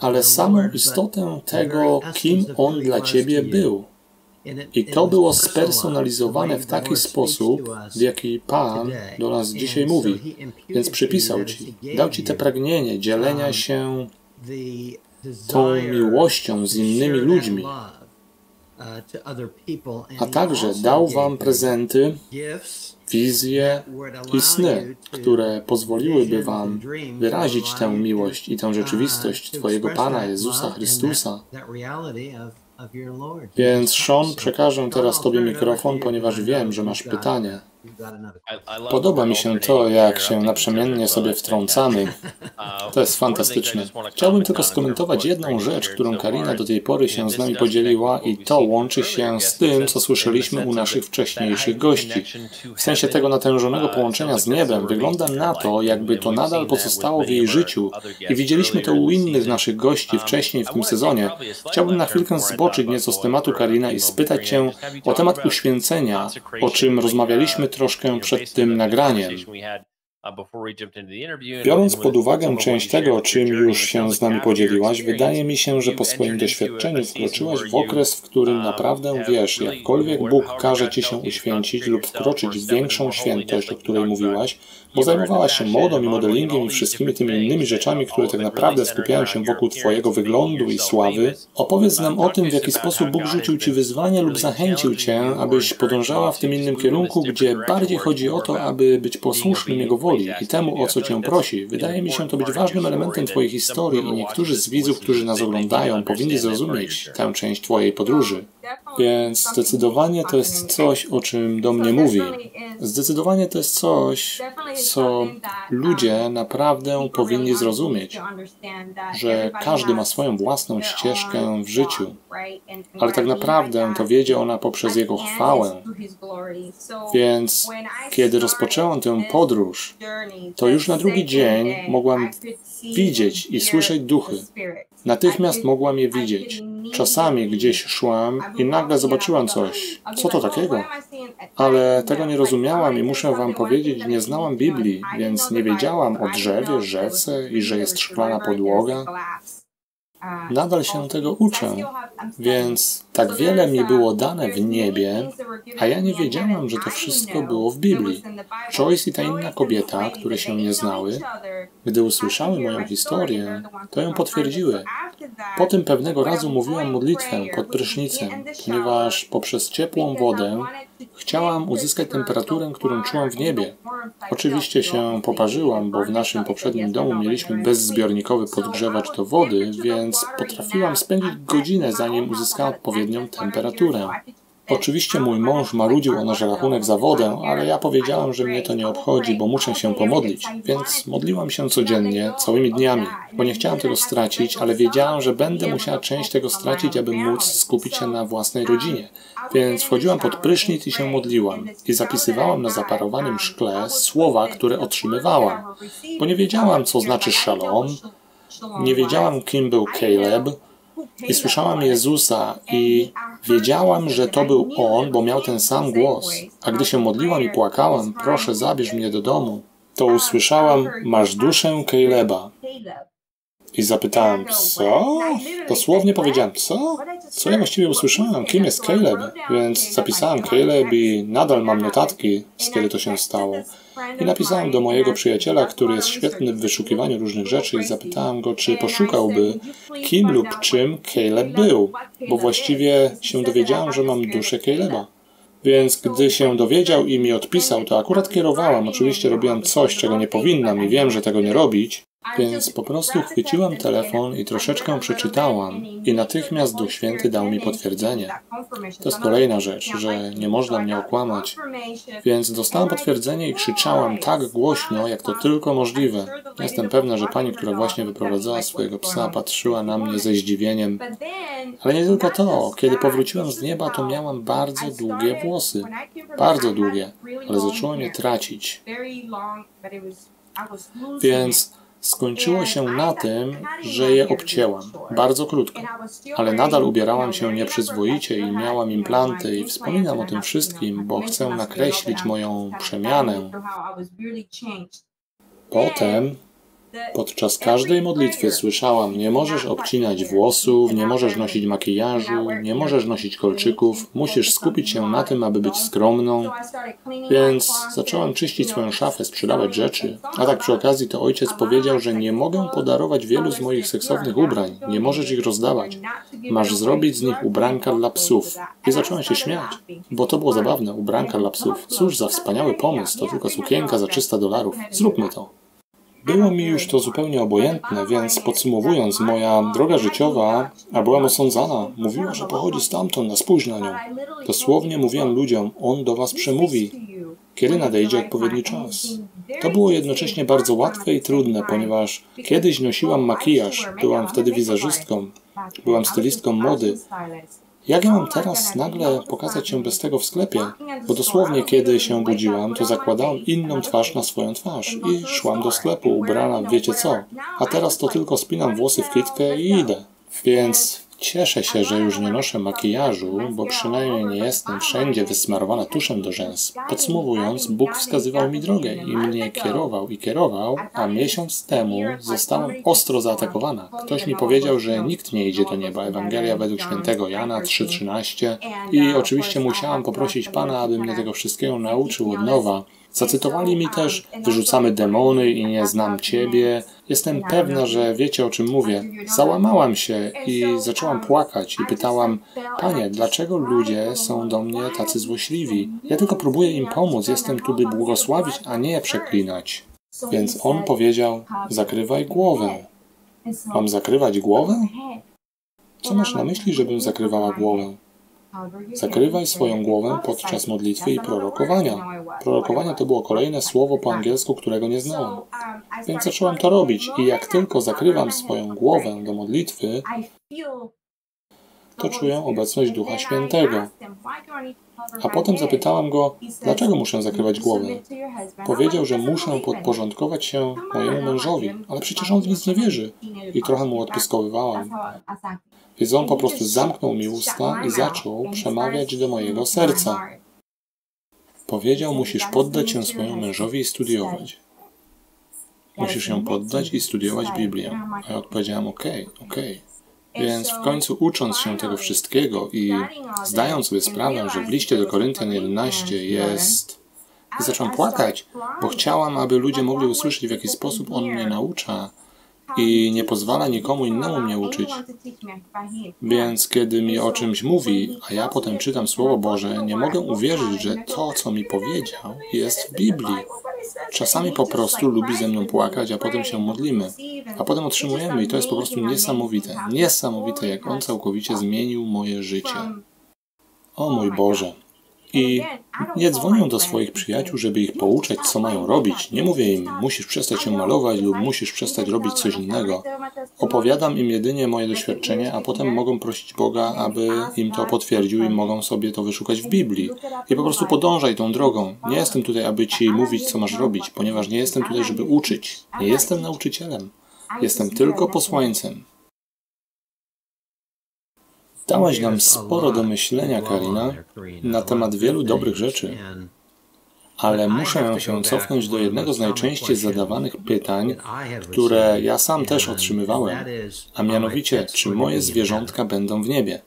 ale samą istotę tego, kim On dla Ciebie był. I to było spersonalizowane w taki sposób, w jaki Pan do nas dzisiaj mówi. Więc przypisał Ci, dał Ci te pragnienie dzielenia się tą miłością z innymi ludźmi, a także dał Wam prezenty, wizje i sny, które pozwoliłyby Wam wyrazić tę miłość i tę rzeczywistość Twojego Pana Jezusa Chrystusa. Więc Sean, przekażę teraz Tobie mikrofon, ponieważ wiem, że masz pytanie. Podoba mi się to, jak się naprzemiennie sobie wtrącamy. To jest fantastyczne. Chciałbym tylko skomentować jedną rzecz, którą Karina do tej pory się z nami podzieliła i to łączy się z tym, co słyszeliśmy u naszych wcześniejszych gości. W sensie tego natężonego połączenia z niebem wygląda na to, jakby to nadal pozostało w jej życiu i widzieliśmy to u innych naszych gości wcześniej w tym sezonie. Chciałbym na chwilkę zboczyć nieco z tematu Karina i spytać Cię o temat uświęcenia, o czym rozmawialiśmy troszkę przed tym nagraniem. Biorąc pod uwagę część tego, czym już się z nami podzieliłaś, wydaje mi się, że po swoim doświadczeniu wkroczyłaś w okres, w którym naprawdę wiesz, jakkolwiek Bóg każe ci się uświęcić lub wkroczyć w większą świętość, o której mówiłaś, bo zajmowałaś się modą i modelingiem i wszystkimi tymi innymi rzeczami, które tak naprawdę skupiają się wokół Twojego wyglądu i sławy, opowiedz nam o tym, w jaki sposób Bóg rzucił Ci wyzwanie lub zachęcił Cię, abyś podążała w tym innym kierunku, gdzie bardziej chodzi o to, aby być posłusznym Jego woli i temu, o co Cię prosi. Wydaje mi się to być ważnym elementem Twojej historii i niektórzy z widzów, którzy nas oglądają, powinni zrozumieć tę część Twojej podróży. Więc zdecydowanie to jest coś, o czym do mnie mówi. Zdecydowanie to jest coś, co ludzie naprawdę powinni zrozumieć, że każdy ma swoją własną ścieżkę w życiu, ale tak naprawdę to wiedzie ona poprzez Jego chwałę. Więc kiedy rozpoczęłam tę podróż, to już na drugi dzień mogłam widzieć i słyszeć duchy. Natychmiast mogłam je widzieć. Czasami gdzieś szłam i nagle zobaczyłam coś. Co to takiego? Ale tego nie rozumiałam i muszę Wam powiedzieć, nie znałam Biblii, więc nie wiedziałam o drzewie, rzece i że jest szklana podłoga. Nadal się tego uczę, więc tak wiele mi było dane w niebie, a ja nie wiedziałam, że to wszystko było w Biblii. Joyce i ta inna kobieta, które się nie znały, gdy usłyszały moją historię, to ją potwierdziły. Potem pewnego razu mówiłam modlitwę pod prysznicem, ponieważ poprzez ciepłą wodę chciałam uzyskać temperaturę, którą czułam w niebie. Oczywiście się poparzyłam, bo w naszym poprzednim domu mieliśmy bezzbiornikowy podgrzewacz do wody, więc potrafiłam spędzić godzinę, zanim uzyskałam odpowiednią temperaturę. Oczywiście mój mąż marudził o nasz rachunek za wodę, ale ja powiedziałam, że mnie to nie obchodzi, bo muszę się pomodlić. Więc modliłam się codziennie, całymi dniami, bo nie chciałam tego stracić, ale wiedziałam, że będę musiała część tego stracić, aby móc skupić się na własnej rodzinie. Więc wchodziłam pod prysznic i się modliłam. I zapisywałam na zaparowanym szkle słowa, które otrzymywałam. Bo nie wiedziałam, co znaczy szalom, nie wiedziałam, kim był Caleb, i słyszałam Jezusa i wiedziałam, że to był On, bo miał ten sam głos. A gdy się modliłam i płakałam, proszę zabierz mnie do domu, to usłyszałam, masz duszę Caleba. I zapytałem, co? Dosłownie powiedziałem, co? Co ja właściwie usłyszałem? Kim jest Caleb? Więc zapisałem Caleb i nadal mam notatki, z kiedy to się stało. I napisałem do mojego przyjaciela, który jest świetny w wyszukiwaniu różnych rzeczy i zapytałem go, czy poszukałby, kim lub czym Caleb był, bo właściwie się dowiedziałem, że mam duszę Caleba. Więc gdy się dowiedział i mi odpisał, to akurat kierowałam. Oczywiście robiłam coś, czego nie powinnam i wiem, że tego nie robić, więc po prostu chwyciłam telefon i troszeczkę przeczytałam i natychmiast Duch Święty dał mi potwierdzenie. To jest kolejna rzecz, że nie można mnie okłamać. Więc dostałam potwierdzenie i krzyczałam tak głośno, jak to tylko możliwe. Jestem pewna, że pani, która właśnie wyprowadzała swojego psa, patrzyła na mnie ze zdziwieniem. Ale nie tylko to. Kiedy powróciłam z nieba, to miałam bardzo długie włosy. Bardzo długie, ale zaczęłam je tracić. Więc Skończyło się na tym, że je obcięłam, bardzo krótko, ale nadal ubierałam się nieprzyzwoicie i miałam implanty i wspominam o tym wszystkim, bo chcę nakreślić moją przemianę. Potem Podczas każdej modlitwy słyszałam: Nie możesz obcinać włosów, nie możesz nosić makijażu, nie możesz nosić kolczyków, musisz skupić się na tym, aby być skromną. Więc zacząłem czyścić swoją szafę, sprzedawać rzeczy. A tak przy okazji to ojciec powiedział, że nie mogę podarować wielu z moich seksownych ubrań, nie możesz ich rozdawać. Masz zrobić z nich ubranka dla psów. I zacząłem się śmiać, bo to było zabawne, ubranka dla psów. Cóż za wspaniały pomysł, to tylko sukienka za 300 dolarów. Zróbmy to. Było mi już to zupełnie obojętne, więc podsumowując, moja droga życiowa, a byłam osądzana, mówiła, że pochodzi stamtąd, na spóźnianiu. Dosłownie mówiłem ludziom, on do was przemówi. kiedy nadejdzie odpowiedni czas. To było jednocześnie bardzo łatwe i trudne, ponieważ kiedyś nosiłam makijaż, byłam wtedy wizerzystką, byłam stylistką mody. Jak ja mam teraz nagle pokazać się bez tego w sklepie? Bo dosłownie kiedy się budziłam, to zakładałam inną twarz na swoją twarz i szłam do sklepu ubrana wiecie co. A teraz to tylko spinam włosy w kitkę i idę. Więc Cieszę się, że już nie noszę makijażu, bo przynajmniej nie jestem wszędzie wysmarowana tuszem do rzęs. Podsumowując, Bóg wskazywał mi drogę i mnie kierował i kierował, a miesiąc temu zostałam ostro zaatakowana. Ktoś mi powiedział, że nikt nie idzie do nieba. Ewangelia według świętego Jana 3,13 i oczywiście musiałam poprosić Pana, aby mnie tego wszystkiego nauczył od nowa. Zacytowali mi też Wyrzucamy demony i nie znam Ciebie. Jestem pewna, że wiecie o czym mówię. Załamałam się i zaczęłam płakać i pytałam, Panie, dlaczego ludzie są do mnie tacy złośliwi? Ja tylko próbuję im pomóc, jestem tu, by błogosławić, a nie przeklinać. Więc on powiedział, zakrywaj głowę. Mam zakrywać głowę? Co masz na myśli, żebym zakrywała głowę? Zakrywaj swoją głowę podczas modlitwy i prorokowania. Prorokowania to było kolejne słowo po angielsku, którego nie znałam. Więc zacząłem to robić i jak tylko zakrywam swoją głowę do modlitwy, to czuję obecność Ducha Świętego. A potem zapytałam go, dlaczego muszę zakrywać głowę. Powiedział, że muszę podporządkować się mojemu mężowi, ale przecież on w nic nie wierzy. I trochę mu odpyskowywałam. Więc on po prostu zamknął mi usta i zaczął przemawiać do mojego serca. Powiedział, musisz poddać się swojemu mężowi i studiować. Musisz ją poddać i studiować Biblię. A ja odpowiedziałam, okej, okay, okej. Okay. Więc w końcu ucząc się tego wszystkiego i zdając sobie sprawę, że w liście do Koryntian 11 jest... I zacząłem płakać, bo chciałam, aby ludzie mogli usłyszeć, w jaki sposób On mnie naucza, i nie pozwala nikomu innemu mnie uczyć. Więc kiedy mi o czymś mówi, a ja potem czytam Słowo Boże, nie mogę uwierzyć, że to, co mi powiedział, jest w Biblii. Czasami po prostu lubi ze mną płakać, a potem się modlimy. A potem otrzymujemy i to jest po prostu niesamowite. Niesamowite, jak On całkowicie zmienił moje życie. O mój Boże. I nie dzwonią do swoich przyjaciół, żeby ich pouczać, co mają robić. Nie mówię im, musisz przestać się malować lub musisz przestać robić coś innego. Opowiadam im jedynie moje doświadczenie, a potem mogą prosić Boga, aby im to potwierdził i mogą sobie to wyszukać w Biblii. I po prostu podążaj tą drogą. Nie jestem tutaj, aby ci mówić, co masz robić, ponieważ nie jestem tutaj, żeby uczyć. Nie jestem nauczycielem. Jestem tylko posłańcem. Dałaś nam sporo do myślenia, Karina, na temat wielu dobrych rzeczy. Ale muszę się cofnąć do jednego z najczęściej zadawanych pytań, które ja sam też otrzymywałem, a mianowicie, czy moje zwierzątka będą w niebie.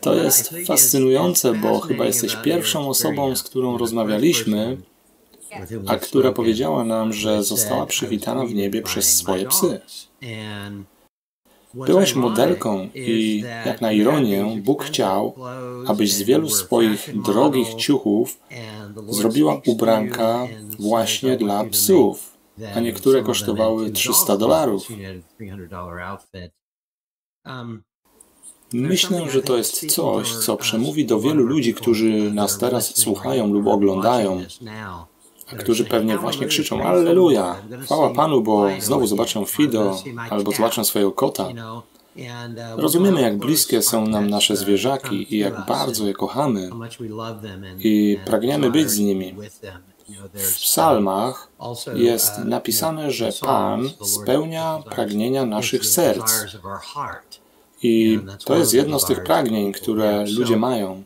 To jest fascynujące, bo chyba jesteś pierwszą osobą, z którą rozmawialiśmy, a która powiedziała nam, że została przywitana w niebie przez swoje psy. Byłeś modelką i, jak na ironię, Bóg chciał, abyś z wielu swoich drogich ciuchów zrobiła ubranka właśnie dla psów, a niektóre kosztowały 300 dolarów. Myślę, że to jest coś, co przemówi do wielu ludzi, którzy nas teraz słuchają lub oglądają którzy pewnie właśnie krzyczą Alleluja, chwała Panu, bo znowu zobaczę Fido albo zobaczę swojego kota. Rozumiemy, jak bliskie są nam nasze zwierzaki i jak bardzo je kochamy i pragniemy być z nimi. W psalmach jest napisane, że Pan spełnia pragnienia naszych serc. I to jest jedno z tych pragnień, które ludzie mają.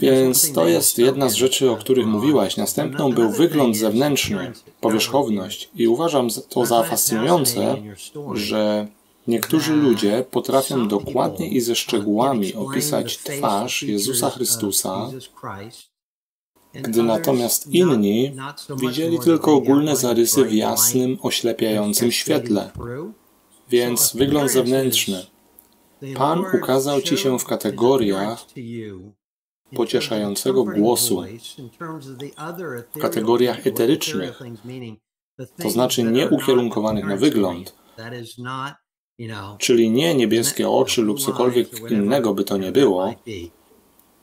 Więc to jest jedna z rzeczy, o których mówiłaś. Następną był wygląd zewnętrzny, powierzchowność. I uważam to za fascynujące, że niektórzy ludzie potrafią dokładnie i ze szczegółami opisać twarz Jezusa Chrystusa, gdy natomiast inni widzieli tylko ogólne zarysy w jasnym, oślepiającym świetle. Więc wygląd zewnętrzny. Pan ukazał Ci się w kategoriach, pocieszającego głosu w kategoriach eterycznych, to znaczy nie ukierunkowanych na wygląd, czyli nie niebieskie oczy lub cokolwiek innego by to nie było.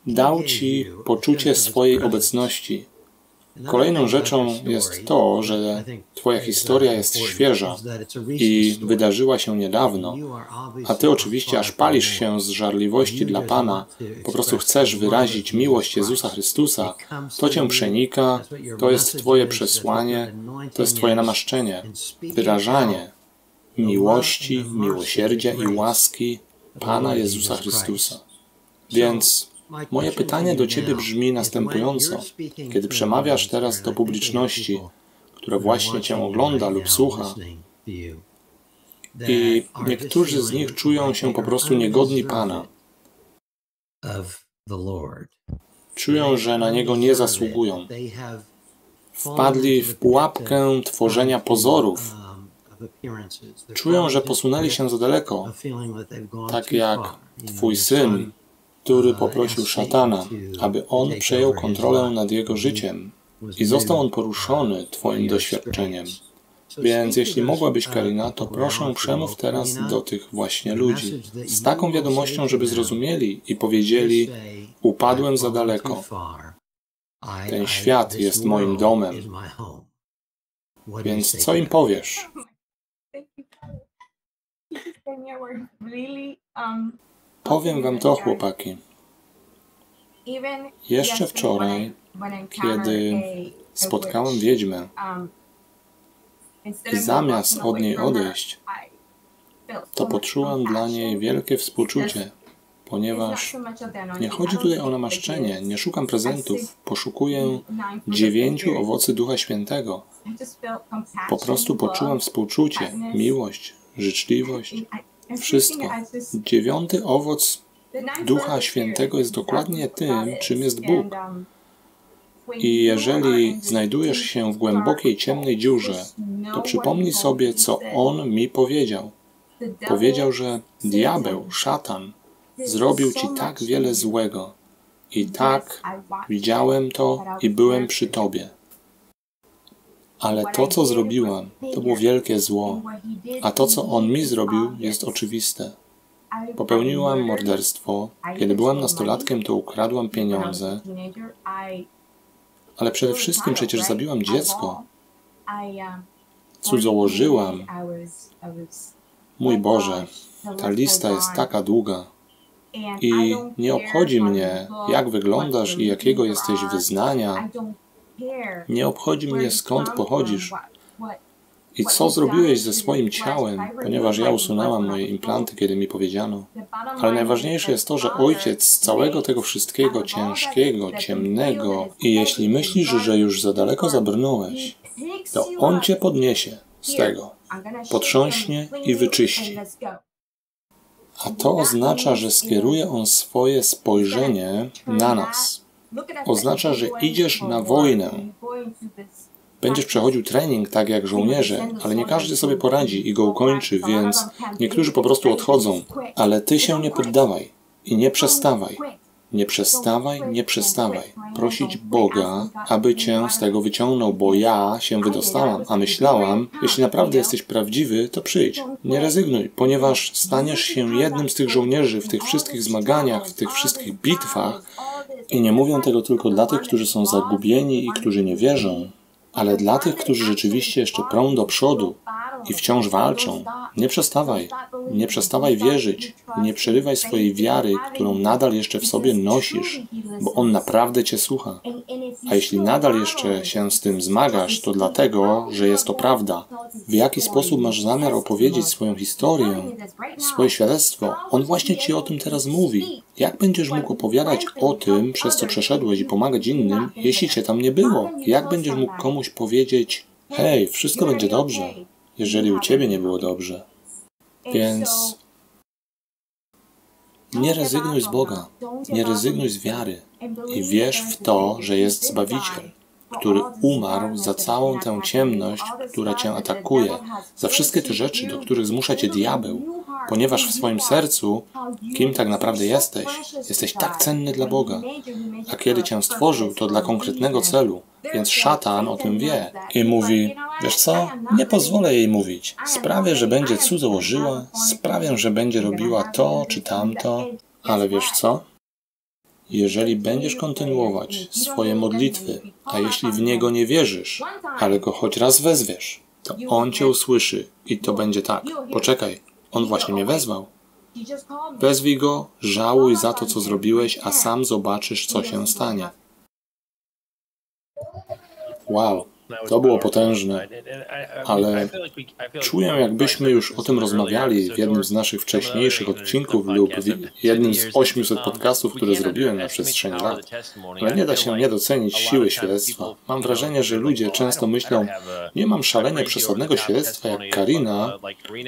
dał ci poczucie swojej obecności. Kolejną rzeczą jest to, że Twoja historia jest świeża i wydarzyła się niedawno, a Ty oczywiście aż palisz się z żarliwości dla Pana, po prostu chcesz wyrazić miłość Jezusa Chrystusa, to Cię przenika, to jest Twoje przesłanie, to jest Twoje namaszczenie, wyrażanie miłości, miłosierdzia i łaski Pana Jezusa Chrystusa. Więc Moje pytanie do Ciebie brzmi następująco. Kiedy przemawiasz teraz do publiczności, która właśnie Cię ogląda lub słucha, i niektórzy z nich czują się po prostu niegodni Pana, czują, że na Niego nie zasługują, wpadli w pułapkę tworzenia pozorów, czują, że posunęli się za daleko, tak jak Twój syn który poprosił szatana, aby on przejął kontrolę nad jego życiem i został on poruszony Twoim doświadczeniem. Więc jeśli mogłabyś, Karina, to proszę przemów teraz do tych właśnie ludzi z taką wiadomością, żeby zrozumieli i powiedzieli: Upadłem za daleko. Ten świat jest moim domem. Więc co im powiesz? Powiem wam to, chłopaki. Jeszcze wczoraj, kiedy spotkałem wiedźmę i zamiast od niej odejść, to poczułem dla niej wielkie współczucie, ponieważ nie chodzi tutaj o namaszczenie, nie szukam prezentów, poszukuję dziewięciu owocy Ducha Świętego. Po prostu poczułem współczucie, miłość, życzliwość, wszystko. Dziewiąty owoc Ducha Świętego jest dokładnie tym, czym jest Bóg. I jeżeli znajdujesz się w głębokiej, ciemnej dziurze, to przypomnij sobie, co On mi powiedział. Powiedział, że diabeł, szatan, zrobił ci tak wiele złego. I tak widziałem to i byłem przy tobie. Ale to, co zrobiłam, to było wielkie zło, a to, co on mi zrobił, jest oczywiste. Popełniłam morderstwo. Kiedy byłam nastolatkiem, to ukradłam pieniądze. Ale przede wszystkim przecież zabiłam dziecko. Cudzołożyłam. Mój Boże, ta lista jest taka długa. I nie obchodzi mnie, jak wyglądasz i jakiego jesteś wyznania. Nie obchodzi mnie skąd pochodzisz i co zrobiłeś ze swoim ciałem, ponieważ ja usunęłam moje implanty, kiedy mi powiedziano. Ale najważniejsze jest to, że Ojciec z całego tego wszystkiego ciężkiego, ciemnego i jeśli myślisz, że już za daleko zabrnąłeś, to On cię podniesie z tego, potrząśnie i wyczyści. A to oznacza, że skieruje On swoje spojrzenie na nas oznacza, że idziesz na wojnę. Będziesz przechodził trening tak jak żołnierze, ale nie każdy sobie poradzi i go ukończy, więc niektórzy po prostu odchodzą. Ale ty się nie poddawaj i nie przestawaj. Nie przestawaj, nie przestawaj. Prosić Boga, aby cię z tego wyciągnął, bo ja się wydostałam, a myślałam, jeśli naprawdę jesteś prawdziwy, to przyjdź. Nie rezygnuj, ponieważ staniesz się jednym z tych żołnierzy w tych wszystkich zmaganiach, w tych wszystkich bitwach, i nie mówię tego tylko dla tych, którzy są zagubieni i którzy nie wierzą, ale dla tych, którzy rzeczywiście jeszcze prą do przodu i wciąż walczą. Nie przestawaj, nie przestawaj wierzyć, nie przerywaj swojej wiary, którą nadal jeszcze w sobie nosisz, bo On naprawdę Cię słucha. A jeśli nadal jeszcze się z tym zmagasz, to dlatego, że jest to prawda. W jaki sposób masz zamiar opowiedzieć swoją historię, swoje świadectwo? On właśnie Ci o tym teraz mówi. Jak będziesz mógł opowiadać o tym, przez co przeszedłeś i pomagać innym, jeśli Cię tam nie było? Jak będziesz mógł komuś powiedzieć, hej, wszystko będzie dobrze, jeżeli u Ciebie nie było dobrze? Więc nie rezygnuj z Boga, nie rezygnuj z wiary i wierz w to, że jest Zbawiciel, który umarł za całą tę ciemność, która Cię atakuje, za wszystkie te rzeczy, do których zmusza Cię diabeł, ponieważ w swoim sercu, kim tak naprawdę jesteś, jesteś tak cenny dla Boga. A kiedy Cię stworzył, to dla konkretnego celu, więc szatan o tym wie i mówi, wiesz co, nie pozwolę jej mówić. Sprawię, że będzie cudzołożyła, sprawię, że będzie robiła to czy tamto, ale wiesz co? Jeżeli będziesz kontynuować swoje modlitwy, a jeśli w Niego nie wierzysz, ale Go choć raz wezwiesz, to On Cię usłyszy i to będzie tak. Poczekaj, On właśnie mnie wezwał. Wezwij Go, żałuj za to, co zrobiłeś, a sam zobaczysz, co się stanie. Wow. To było potężne, ale czuję, jakbyśmy już o tym rozmawiali w jednym z naszych wcześniejszych odcinków lub w jednym z 800 podcastów, które zrobiłem na przestrzeni lat. Ale nie da się nie docenić siły świadectwa. Mam wrażenie, że ludzie często myślą, nie mam szalenie przesadnego świadectwa jak Karina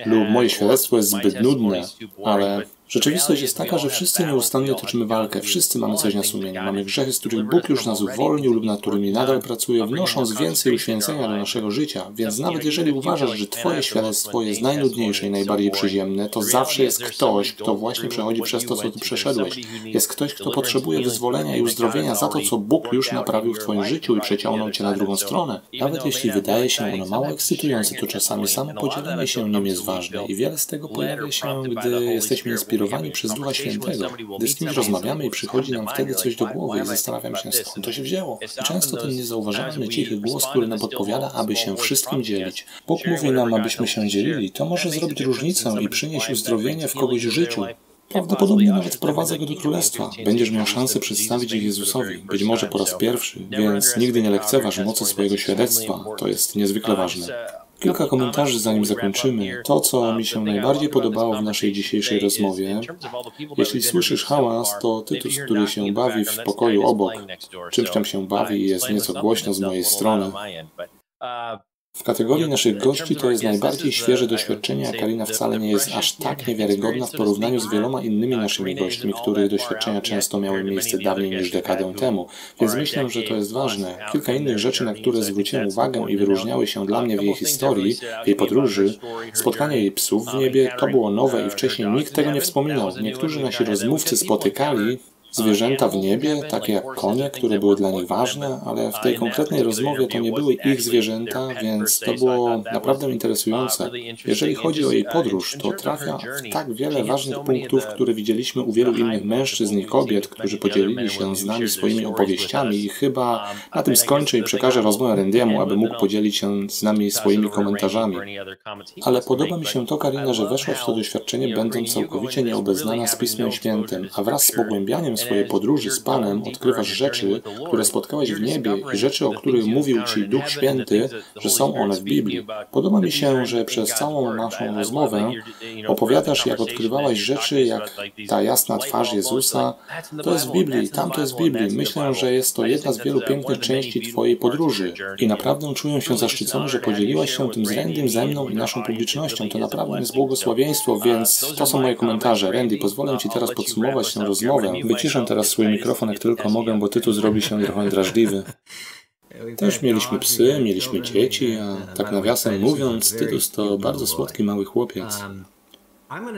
lub moje świadectwo jest zbyt nudne, ale Rzeczywistość jest taka, że wszyscy nieustannie toczymy walkę, wszyscy mamy coś na sumieniu, mamy grzechy, z których Bóg już nas uwolnił lub nad którymi nadal pracuje, wnosząc więcej uświęcenia do naszego życia. Więc nawet jeżeli uważasz, że Twoje świadectwo jest najnudniejsze i najbardziej przyziemne, to zawsze jest ktoś, kto właśnie przechodzi przez to, co Ty przeszedłeś. Jest ktoś, kto potrzebuje wyzwolenia i uzdrowienia za to, co Bóg już naprawił w Twoim życiu i przeciągnął Cię na drugą stronę. Nawet jeśli wydaje się ono mało ekscytujące, to czasami samo podzielenie się nim jest ważne i wiele z tego pojawia się, gdy jesteśmy inspirowani inspirowani przez Ducha Świętego. Gdy z kimś rozmawiamy i przychodzi nam wtedy coś do głowy i zastanawiam się, skąd to się wzięło. I często ten niezauważalny, cichy głos, który nam podpowiada, aby się wszystkim dzielić. Bóg mówi nam, abyśmy się dzielili. To może zrobić różnicę i przynieść uzdrowienie w kogoś życiu. Prawdopodobnie nawet wprowadza go do królestwa. Będziesz miał szansę przedstawić ich Jezusowi, być może po raz pierwszy, więc nigdy nie lekceważ mocy swojego świadectwa. To jest niezwykle ważne. Kilka komentarzy zanim zakończymy. To, co mi się najbardziej podobało w naszej dzisiejszej rozmowie. Jeśli słyszysz hałas, to Tytus, który się bawi w pokoju obok, czymś tam się bawi jest nieco głośno z mojej strony. W kategorii naszych gości to jest najbardziej świeże doświadczenie, a Karina wcale nie jest aż tak niewiarygodna w porównaniu z wieloma innymi naszymi gośćmi, których doświadczenia często miały miejsce dawniej niż dekadę temu, więc myślę, że to jest ważne. Kilka innych rzeczy, na które zwróciłem uwagę i wyróżniały się dla mnie w jej historii, w jej podróży, spotkanie jej psów w niebie, to było nowe i wcześniej nikt tego nie wspominał. Niektórzy nasi rozmówcy spotykali zwierzęta w niebie, takie jak konie, które były dla nich ważne, ale w tej konkretnej rozmowie to nie były ich zwierzęta, więc to było naprawdę interesujące. Jeżeli chodzi o jej podróż, to trafia w tak wiele ważnych punktów, które widzieliśmy u wielu innych mężczyzn i kobiet, którzy podzielili się z nami swoimi opowieściami i chyba na tym skończę i przekażę rozmowę Randy'emu, aby mógł podzielić się z nami swoimi komentarzami. Ale podoba mi się to, Karina, że weszłaś w to doświadczenie, będąc całkowicie nieobeznana z Pismem Świętym, a wraz z pogłębianiem swojej podróży z Panem odkrywasz rzeczy, które spotkałeś w niebie i rzeczy, o których mówił Ci Duch Święty, że są one w Biblii. Podoba mi się, że przez całą naszą rozmowę opowiadasz, jak odkrywałaś rzeczy, jak ta jasna twarz Jezusa. To jest w Biblii, tam to jest w Biblii. Myślę, że jest to jedna z wielu pięknych części Twojej podróży. I naprawdę czuję się zaszczycony, że podzieliłaś się tym z Randym, ze mną i naszą publicznością. To naprawdę jest błogosławieństwo, więc to są moje komentarze. Randy, pozwolę Ci teraz podsumować tę rozmowę. Wyciszę teraz swój mikrofon jak tylko mogę, bo tytuł zrobi się trochę drażliwy. Też mieliśmy psy, mieliśmy dzieci, a tak nawiasem mówiąc, Tytus to bardzo słodki mały chłopiec.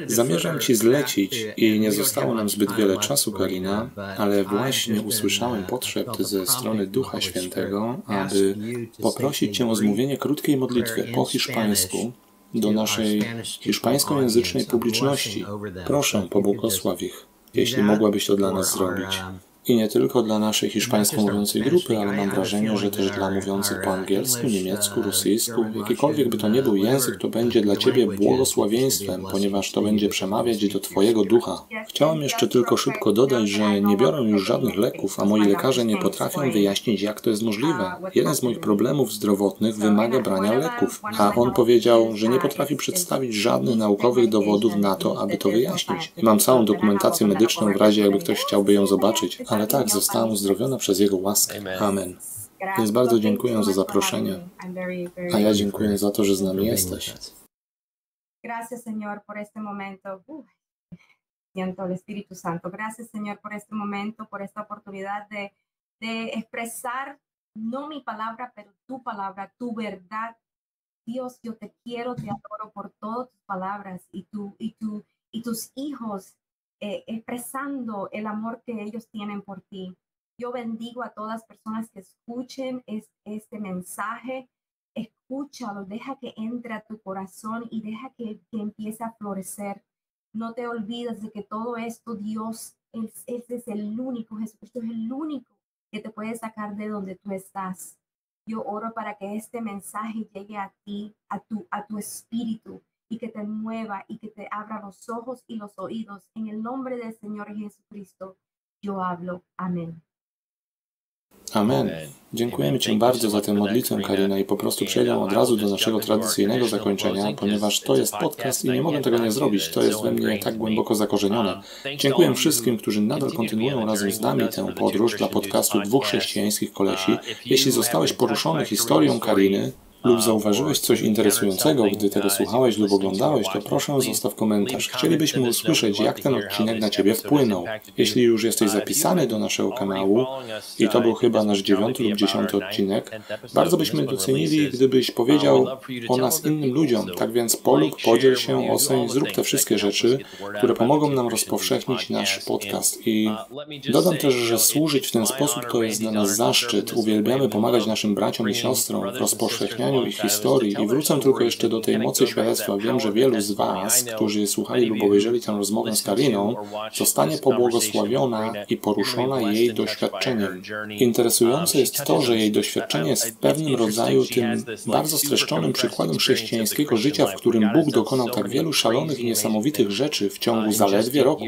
Zamierzam Ci zlecić i nie zostało nam zbyt wiele czasu, Karina, ale właśnie usłyszałem potrzeb ze strony Ducha Świętego, aby poprosić Cię o zmówienie krótkiej modlitwy po hiszpańsku do naszej hiszpańskojęzycznej publiczności. Proszę, pobłogosław ich jeśli mogłabyś to dla nas zrobić. I nie tylko dla naszej hiszpańsko mówiącej grupy, ale mam wrażenie, że też dla mówiących po angielsku, niemiecku, rosyjsku, jakikolwiek by to nie był język, to będzie dla Ciebie błogosławieństwem, ponieważ to będzie przemawiać do Twojego ducha. Chciałam jeszcze tylko szybko dodać, że nie biorę już żadnych leków, a moi lekarze nie potrafią wyjaśnić, jak to jest możliwe. Jeden z moich problemów zdrowotnych wymaga brania leków, a on powiedział, że nie potrafi przedstawić żadnych naukowych dowodów na to, aby to wyjaśnić. Mam całą dokumentację medyczną w razie, jakby ktoś chciałby ją zobaczyć. Ale tak, zostałam uzdrowiona przez Jego łaskę. Amen. Więc bardzo dziękuję za zaproszenie. A ja dziękuję za to, że z nami jesteś. Gracias, Señor, por este momento. siento el Espíritu Santo. Gracias, Señor, por este momento, por esta oportunidad de, de expresar no mi palabra, pero tu palabra, tu verdad. Dios, yo te quiero, te adoro por todas tus palabras y, tu, y, tu, y tus hijos eh, expresando el amor que ellos tienen por ti. Yo bendigo a todas las personas que escuchen este mensaje. Escúchalo, deja que entre a tu corazón y deja que, empiece a florecer. No te olvides de que todo esto Dios, ese es el único, Jesucristo es el único que te puede sacar de donde tú estás. Yo oro para que este mensaje llegue a ti, a tu, a tu espíritu y que te mueva y que te abra los ojos y los oídos. En el nombre del Señor Jesucristo, yo hablo. Amén. Amen. Dziękujemy Ci bardzo za tę modlitwę, Karina, i po prostu przejdę od razu do naszego tradycyjnego zakończenia, ponieważ to jest podcast i nie mogę tego nie zrobić. To jest we mnie tak głęboko zakorzenione. Dziękuję wszystkim, którzy nadal kontynuują razem z nami tę podróż dla podcastu dwóch chrześcijańskich kolesi. Jeśli zostałeś poruszony historią Kariny, lub zauważyłeś coś interesującego, gdy tego słuchałeś lub oglądałeś, to proszę zostaw komentarz. Chcielibyśmy usłyszeć, jak ten odcinek na Ciebie wpłynął. Jeśli już jesteś zapisany do naszego kanału, i to był chyba nasz dziewiąty lub dziesiąty odcinek, bardzo byśmy docenili, gdybyś powiedział o nas innym ludziom. Tak więc polub, podziel się, oceń, zrób te wszystkie rzeczy, które pomogą nam rozpowszechnić nasz podcast. I dodam też, że służyć w ten sposób to jest dla nas zaszczyt. Uwielbiamy pomagać naszym braciom i siostrom w rozpowszechnianiu ich historii i wrócę tylko jeszcze do tej mocy świadectwa. Wiem, że wielu z Was, którzy słuchali lub obejrzeli tę rozmowę z Kariną, zostanie pobłogosławiona i poruszona jej doświadczeniem. Interesujące jest to, że jej doświadczenie jest w pewnym rodzaju tym bardzo streszczonym przykładem chrześcijańskiego życia, w którym Bóg dokonał tak wielu szalonych i niesamowitych rzeczy w ciągu zaledwie roku.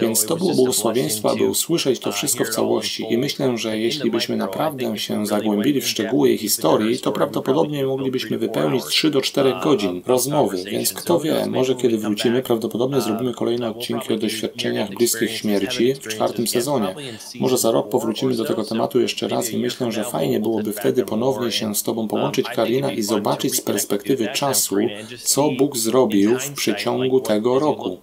Więc to było błogosławieństwo, aby usłyszeć to wszystko w całości i myślę, że jeśli byśmy naprawdę się zagłębili w szczegóły jej historii, to prawdopodobnie moglibyśmy wypełnić 3 do 4 godzin rozmowy, więc kto wie, może kiedy wrócimy, prawdopodobnie zrobimy kolejne odcinki o doświadczeniach bliskich śmierci w czwartym sezonie. Może za rok powrócimy do tego tematu jeszcze raz i myślę, że fajnie byłoby wtedy ponownie się z Tobą połączyć, Karina, i zobaczyć z perspektywy czasu, co Bóg zrobił w przeciągu tego roku.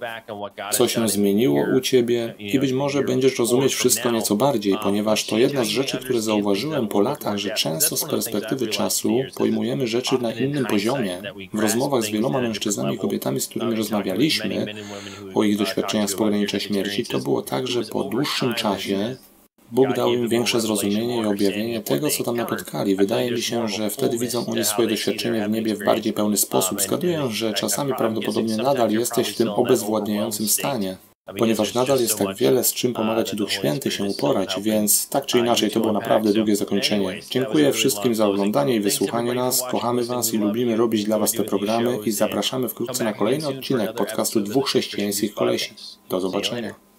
Co się zmieniło u Ciebie i być może będziesz rozumieć wszystko nieco bardziej, ponieważ to jedna z rzeczy, które zauważyłem po latach, że często z perspektywy czasu pojmujemy rozumiemy rzeczy na innym poziomie. W rozmowach z wieloma mężczyznami i kobietami, z którymi rozmawialiśmy o ich doświadczeniach z pogranicza śmierci, to było tak, że po dłuższym czasie Bóg dał im większe zrozumienie i objawienie tego, co tam napotkali. Wydaje mi się, że wtedy widzą oni swoje doświadczenie w niebie w bardziej pełny sposób. Zgaduję, że czasami prawdopodobnie nadal jesteś w tym obezwładniającym stanie ponieważ nadal jest tak wiele, z czym pomaga Ci Duch Święty się uporać, więc tak czy inaczej to było naprawdę długie zakończenie. Dziękuję wszystkim za oglądanie i wysłuchanie nas, kochamy Was i lubimy robić dla Was te programy i zapraszamy wkrótce na kolejny odcinek podcastu Dwóch Chrześcijańskich Kolesi. Do zobaczenia.